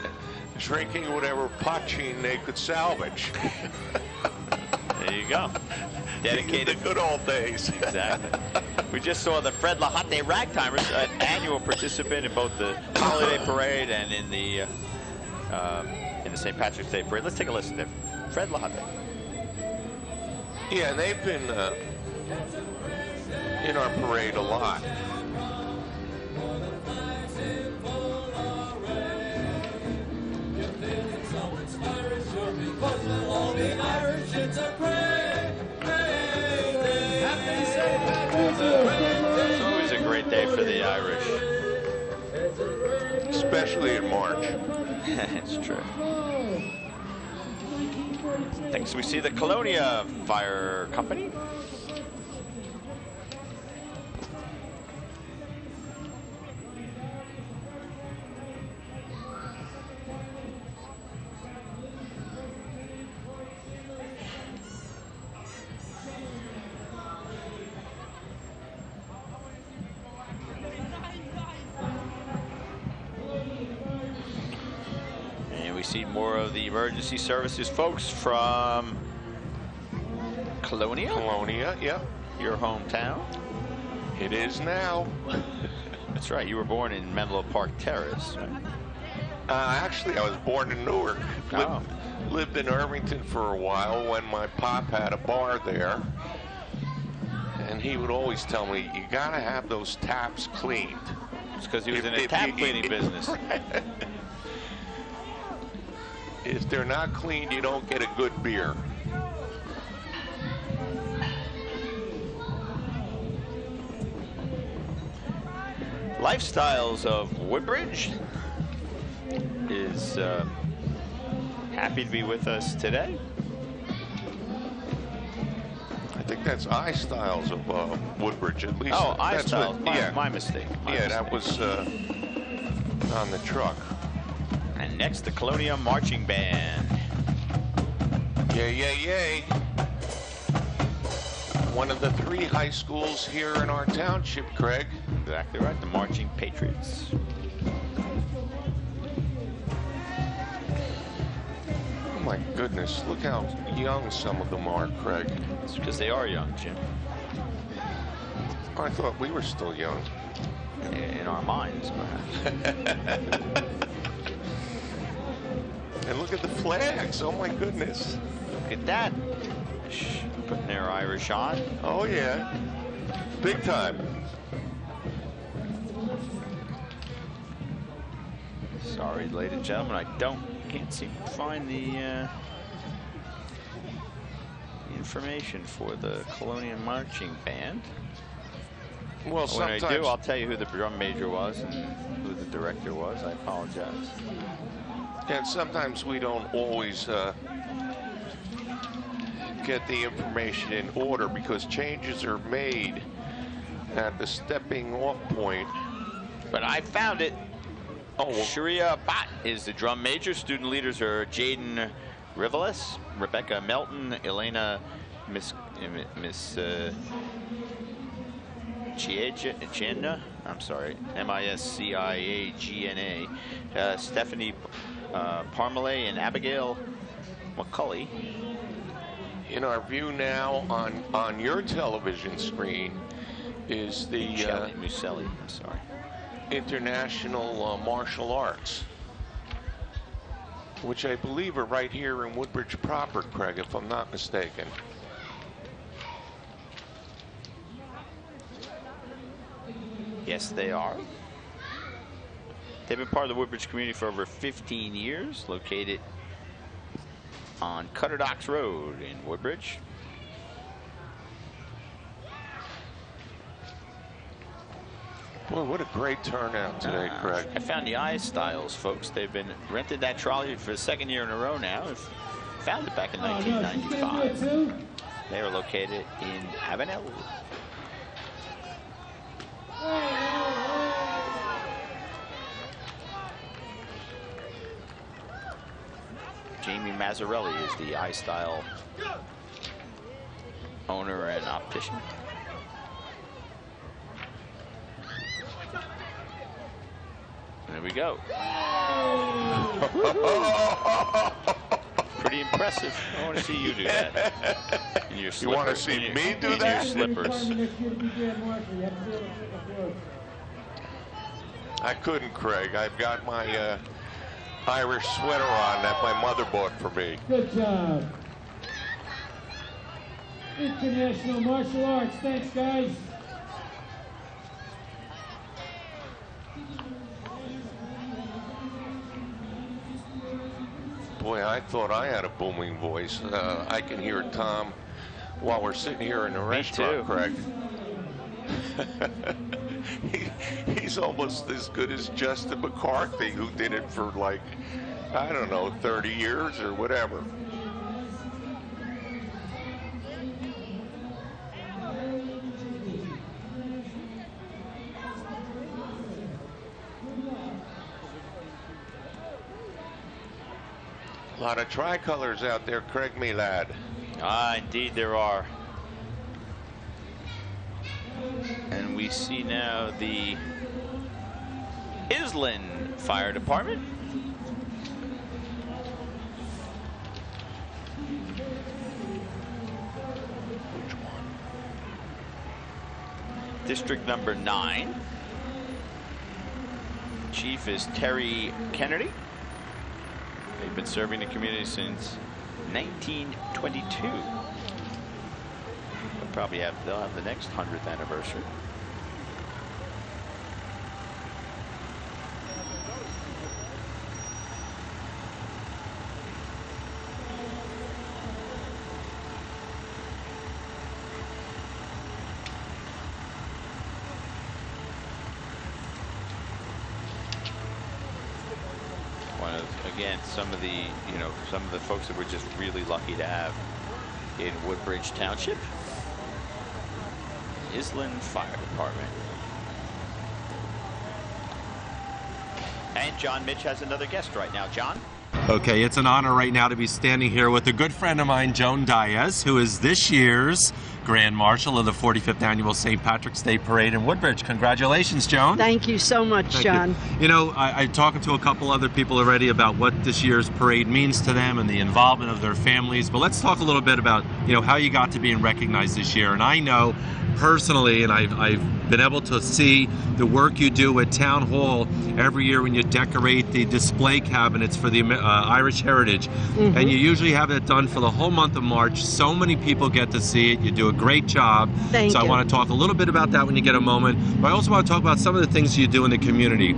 drinking whatever pachin they could salvage. There you go. Dedicated. the good old days. Exactly. We just saw the Fred Lahate Ragtimers, an annual participant in both the holiday parade and in the uh, um, in the St. Patrick's Day parade. Let's take a listen to Fred Lahate. Yeah, and they've been uh, in our parade a lot. It's always a great day for the Irish. Especially in March. it's true. Next, we see the Colonia Fire Company. Emergency services folks from Colonia. Colonia, yep. Your hometown. It is now. That's right. You were born in Menlo Park Terrace. Right? Uh, actually, I was born in Newark. Lived, Oh. lived in Irvington for a while when my pop had a bar there. And he would always tell me, you gotta have those taps cleaned. It's because he was If- in a tap cleaning business. If they're not clean, you don't get a good beer. Lifestyles of Woodbridge is uh, happy to be with us today. I think that's I Styles of uh, Woodbridge, at least. Oh, I Styles. what- My- yeah, my mistake. My yeah, that was uh, on the truck. Next, the Colonia Marching Band. Yay, yay, yay. One of the three high schools here in our township, Craig. Exactly right, the Marching Patriots. Oh my goodness, look how young some of them are, Craig. It's because they are young, Jim. I thought we were still young. In our minds, perhaps. And look at the flags, oh my goodness. Look at that. Putting their Irish on. Oh yeah, big time. Sorry, ladies and gentlemen, I don't can't seem to find the, uh, information for the Colonial Marching Band. Well, when I do, I'll tell you who the drum major was and who the director was. I apologize. And sometimes we don't always uh, get the information in order because changes are made at the stepping off point. But I found it. Oh, Sharia Bott is the drum major. Student leaders are Jaden Rivelis, Rebecca Melton, Elena Miss Miss uh, Chiagna. I'm sorry, M-I-S-C-I-A-G-N-A. Uh, Stephanie uh, Parmalee and Abigail McCully. In our view now on on your television screen is the uh, Muselli, Muselli, I'm sorry. international uh, martial arts, which I believe are right here in Woodbridge proper, Craig, if I'm not mistaken. Yes, they are. They've been part of the Woodbridge community for over 15 years, located on Cutters Dock Road in Woodbridge. Boy, what a great turnout today, Craig. I found the I Styles, folks. They've been rented that trolley for the second year in a row now. I've found it back in Oh, no, she's gonna do it 1995. They are located in Avenel. Jamie Mazzarelli is the iStyle owner and optician. There we go. Pretty impressive. I want to see you do that. In your You wanna see your- me do in that? Your slippers. Next year to be Grand Marshal, you have to be able to pick up yours. I couldn't, Craig. I've got my uh, Irish sweater on that my mother bought for me. Good job. International Martial Arts. Thanks, guys. Boy, I thought I had a booming voice. Uh, I can hear Tom while we're sitting here in the restaurant, too. Craig. he, he's almost as good as Justin McCarthy, who did it for like, I don't know, 30 years or whatever. A lot of tricolors out there, Craig, me lad. Ah, indeed there are. And we see now the Iselin Fire Department. District number nine. Chief is Terry Kennedy. They've been serving the community since 1922 probably have they'll have the next 100th anniversary. again some of the you know some of the folks that we're just really lucky to have in Woodbridge Township. Iselin Fire Department. And John Mitch has another guest right now. John? Okay, it's an honor right now to be standing here with a good friend of mine, Joan Diaz, who is this year's Grand Marshal of the 45th Annual St. Patrick's Day Parade in Woodbridge. Congratulations, Joan. Thank you so much, Thank John. You. you know, I, I'm talking to a couple other people already about what this year's parade means to them and the involvement of their families. But let's talk a little bit about, you know, how you got to being recognized this year. And I know personally, and I've, I've been able to see the work you do at Town Hall every year when you decorate the display cabinets for the uh, Irish Heritage. Mhm. And you usually have it done for the whole month of March. So many people get to see it. You do a great job. Thank so I want to talk a little bit about that when you get a moment. But I also want to talk about some of the things you do in the community.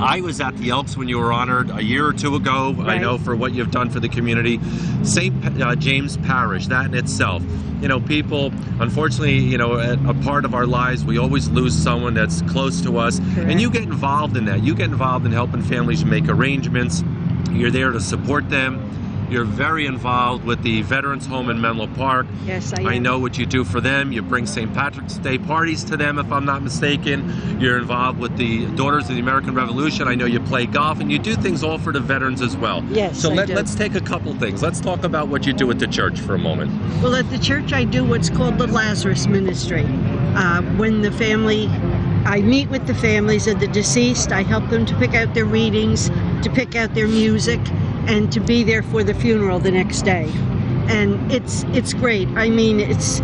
I was at the Elks when you were honored a year or two ago. I know for what you've done for the community. St. Uh, James Parish, that in itself. You know, people, unfortunately, you know, at a part of our lives, we always lose someone that's close to us. And you get involved in that. You get involved in helping families make arrangements. You're there to support them. You're very involved with the Veterans Home in Menlo Park. Yes, I I know what you do for them. You bring St. Patrick's Day parties to them, if I'm not mistaken. You're involved with the Daughters of the American Revolution. I know you play golf and you do things all for the veterans as well. Yes, So I let, let's take a couple things. Let's talk about what you do at the church for a moment. Well, at the church, I do what's called the Lazarus Ministry. Uh, when the family, I meet with the families of the deceased, I help them to pick out their readings, to pick out their music, and to be there for the funeral the next day. And it's it's great. I mean, it's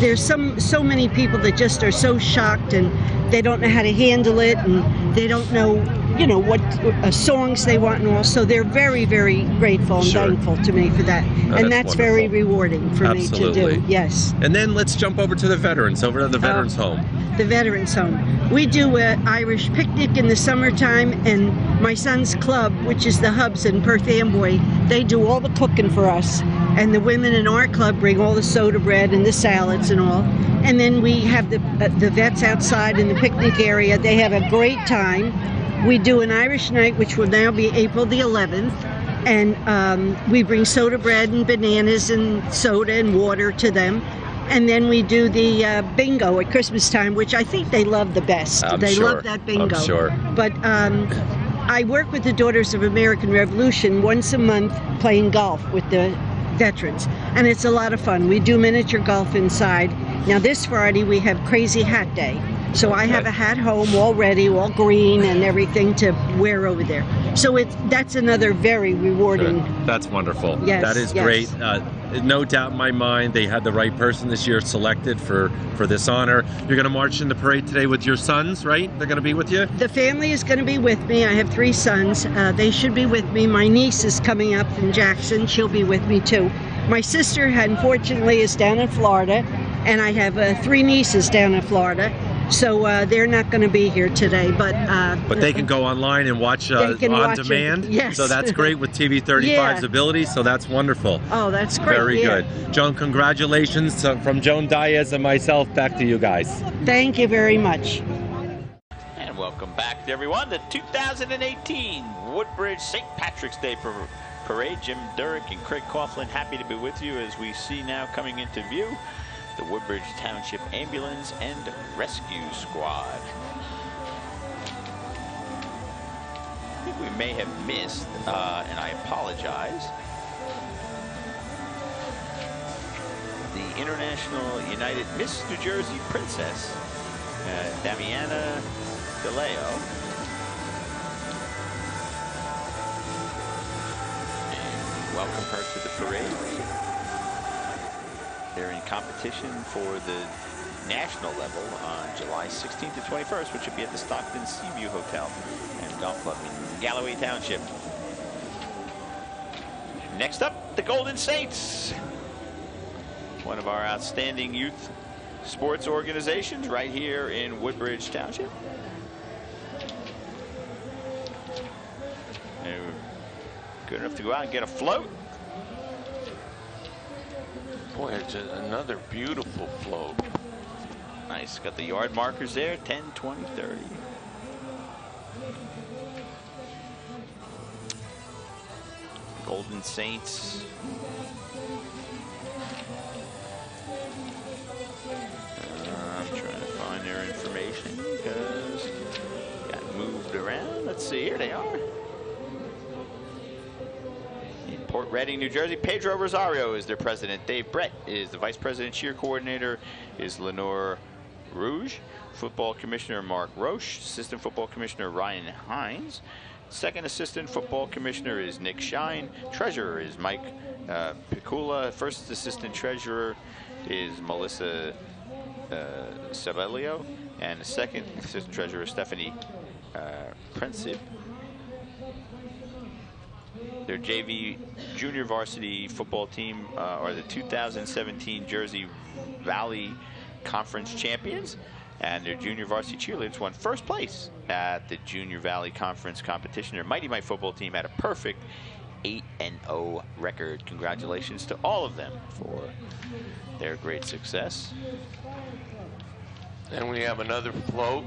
there's some so many people that just are so shocked and they don't know how to handle it and they don't know you know what uh, songs they want and all. So they're very very grateful and Sure. thankful to me for that. Oh, and that's that's very rewarding for me to do. Yes. And then let's jump over to the veterans, over to Oh. the veterans home. The Veterans Home. We do an Irish picnic in the summertime, and my son's club, which is the Hubs in Perth Amboy, they do all the cooking for us. And the women in our club bring all the soda bread and the salads and all. And then we have the uh, the vets outside in the picnic area. They have a great time. We do an Irish night, which will now be April the 11th. And um, we bring soda bread and bananas and soda and water to them. And then we do the uh, bingo at Christmas time, which I think they love the best. I'm they sure. love that bingo. I'm sure. But um, I work with the Daughters of American Revolution once a month playing golf with the veterans. And it's a lot of fun. We do miniature golf inside. Now, this Friday, we have Crazy Hat Day. So I have a hat home all ready, all green and everything to wear over there. So it's that's another very rewarding. That's wonderful. Yes, That is yes. great. Uh, no doubt in my mind they had the right person this year selected for, for this honor. You're going to march in the parade today with your sons, right? They're going to be with you? The family is going to be with me. I have three sons. Uh, they should be with me. My niece is coming up from Jackson. She'll be with me too. My sister, unfortunately, is down in Florida, and I have uh, three nieces down in Florida. So uh, they're not going to be here today, but uh, But they can go online and watch uh, on watch it, demand. yes. So that's great with TV 35's Yeah. ability. So that's wonderful. Oh, that's great. Very yeah. good. Joan, congratulations uh, from Joan Diaz and myself. Back to you guys. Thank you very much. And welcome back to everyone. The 2018 Woodbridge St. Patrick's Day Parade. Jim Durrick and Craig Coughlin happy to be with you as we see now coming into view the Woodbridge Township Ambulance and Rescue Squad. I think we may have missed, uh, and I apologize, the International United Miss New Jersey Princess, uh, Damiana DeLeo. Welcome her to the parade. They're in competition for the national level on July 16th to 21st, which will be at the Stockton Seaview Hotel and Golf Club in Galloway Township. Next up, the Golden Saints. One of our outstanding youth sports organizations right here in Woodbridge Township. They're good enough to go out and get a float. Boy, it's another beautiful float. Nice. Got the yard markers there 10, 20, 30. Boston Saints. Uh, I'm trying to find their information because got moved around. Let's see, here they are. Port Reading, New Jersey, Pedro Rosario is their president. Dave Brett is the vice president. Cheer coordinator is Lenore Rouge. Football commissioner Mark Roche. Assistant football commissioner Ryan Hines. Second assistant football commissioner is Nick Shine. Treasurer is Mike uh, Picula. First assistant treasurer is Melissa uh. And second assistant treasurer is Stephanie uh, Princip. Their JV junior varsity football team uh, are the 2017 Jersey Valley Conference champions, and their junior varsity cheerleaders won first place at the Junior Valley Conference competition. Their Mighty Might football team had a perfect 8 and 0 record. Congratulations to all of them for their great success. And we have another float.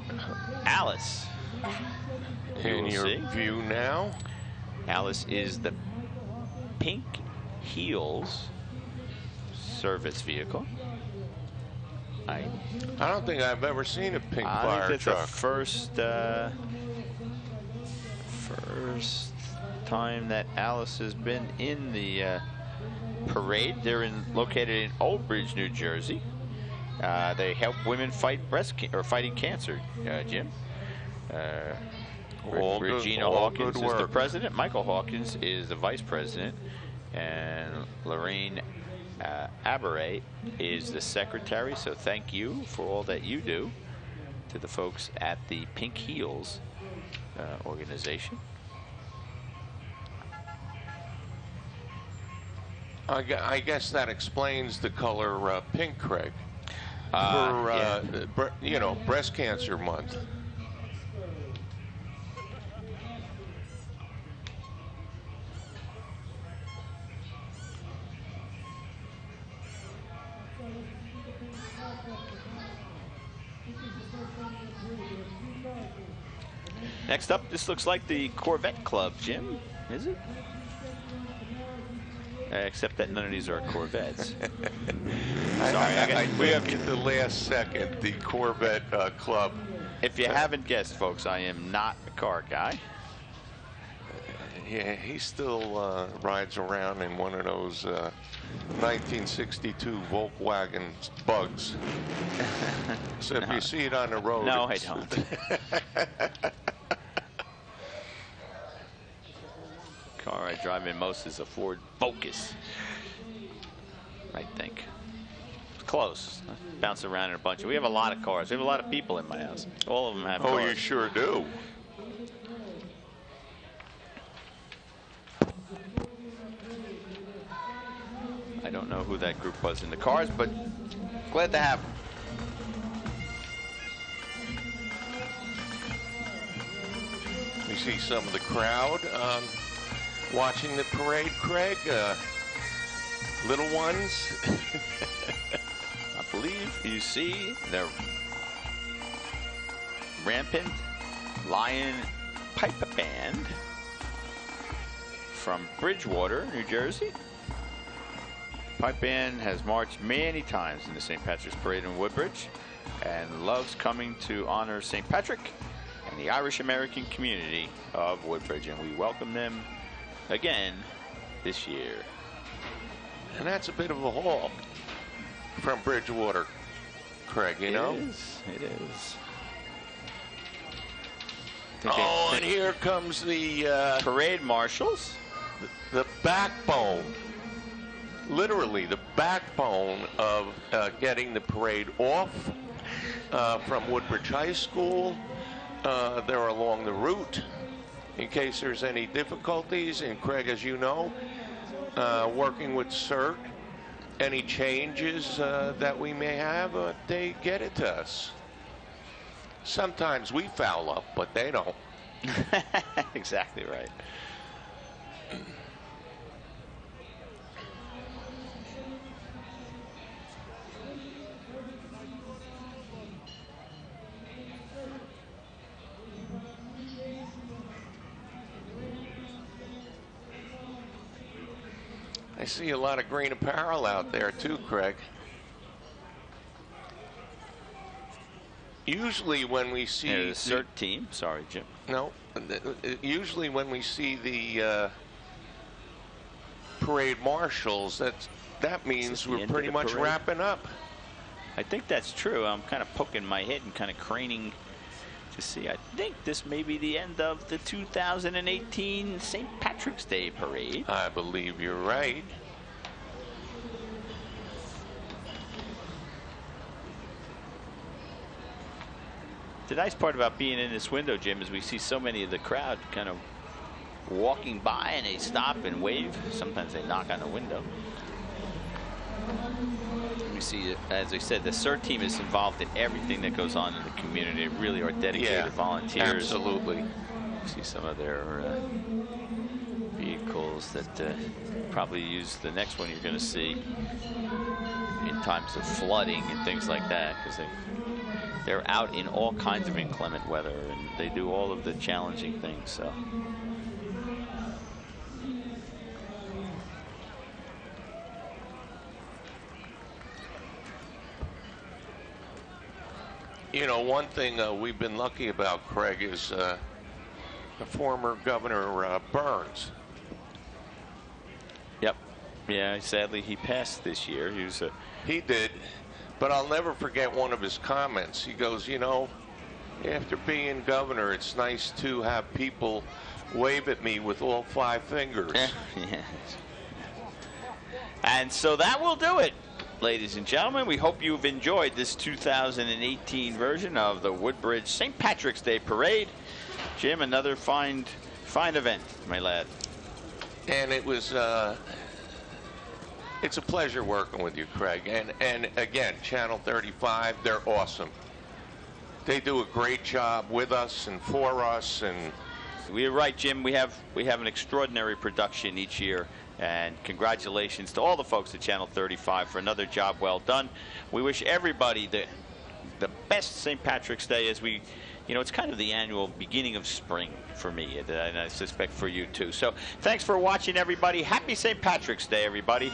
Alice. In your see. view now. Alice is the Pink Heels service vehicle. I, I don't think I've ever seen a pink I fire think truck. the first uh, first time that Alice has been in the uh, parade. They're in located in Old Bridge, New Jersey. Uh, they help women fight breast or fighting cancer. Uh, Jim. All good- Regina all Hawkins good is the president. Michael Hawkins is the vice president, and Lorraine uh, is the secretary. So thank you for all that you do to the folks at the Pink Heels uh, organization. I, I guess that explains the color uh, pink, Craig. Uh, For, uh, yeah. you know, breast cancer month. Next up, this looks like the Corvette Club, Jim. Is it? Except that none of these are Corvettes. Sorry, I, I got- I we think at the last second, the Corvette uh, Club. If you haven't guessed, folks, I am not a car guy. Yeah, he still uh, rides around in one of those uh, 1962 Volkswagen Bugs. so if you see it on the road, No, I don't. Car I drive in most is a Ford Focus. I think. It's close. Bounce around in a bunch. We have a lot of cars. We have a lot of people in my house. All of them have oh, cars. you sure do. I don't know who that group was in the cars, but glad to have them. We see some of the crowd um, watching the parade, Craig. Uh, little ones. I believe you see the Rampant Lion Pipe Band from Bridgewater, New Jersey. Pipe Band has marched many times in the St. Patrick's Parade in Woodbridge and loves coming to honor St. Patrick and the Irish American community of Woodbridge. And we welcome them again this year. and that's a bit of a haul from Bridgewater, Craig, you know? It is. It is. Oh, and here comes the uh, parade marshals. The, the backbone, literally the backbone of uh, getting the parade off uh, from Woodbridge High School. Uh, they're along the route in case there's any difficulties. And Craig, as you know, uh, working with CERT, any changes uh, that we may have, uh, they get it to us. Sometimes we foul up, but they don't. exactly right. I see a lot of green apparel out there too, Craig. Usually when we see Yeah, the team. Sorry, Jim. No, usually when we see the uh, parade marshals, that's that means we're pretty much parade? wrapping up. I think that's true. I'm kind of poking my head and kind of craning to see. I think this may be the end of the 2018 St. Patrick's Day parade. I believe you're right. The nice part about being in this window, Jim, is we see so many of the crowd kind of walking by and they stop and wave. Sometimes they knock on the window. We see, as I said, the CERT team is involved in everything that goes on in the community. They really are dedicated Yeah, volunteers. absolutely. You see some of their uh, vehicles that uh, probably use the next one you're going to see in times of flooding and things like that because they they're out in all kinds of inclement weather and they do all of the challenging things. So. You know, one thing uh, we've been lucky about, Craig, is uh, the former Governor uh, Byrne. Yep. Yeah. Sadly, he passed this year. He was a. He did, but I'll never forget one of his comments. He goes, you know, after being governor, it's nice to have people wave at me with all five fingers. yeah. And so that will do it, ladies and gentlemen. We hope you've enjoyed this 2018 version of the Woodbridge St. Patrick's Day Parade. Jim, another fine, fine event, my lad. And it was, uh, it's a pleasure working with you, Craig. And and again, Channel 35, they're awesome. They do a great job with us and for us, and We're right, Jim. We have we have an extraordinary production each year, and congratulations to all the folks at Channel 35 for another job well done. We wish everybody the the best St. Patrick's Day as we, you know, it's kind of the annual beginning of spring for me, and I suspect for you too. So thanks for watching, everybody. Happy St. Patrick's Day, everybody.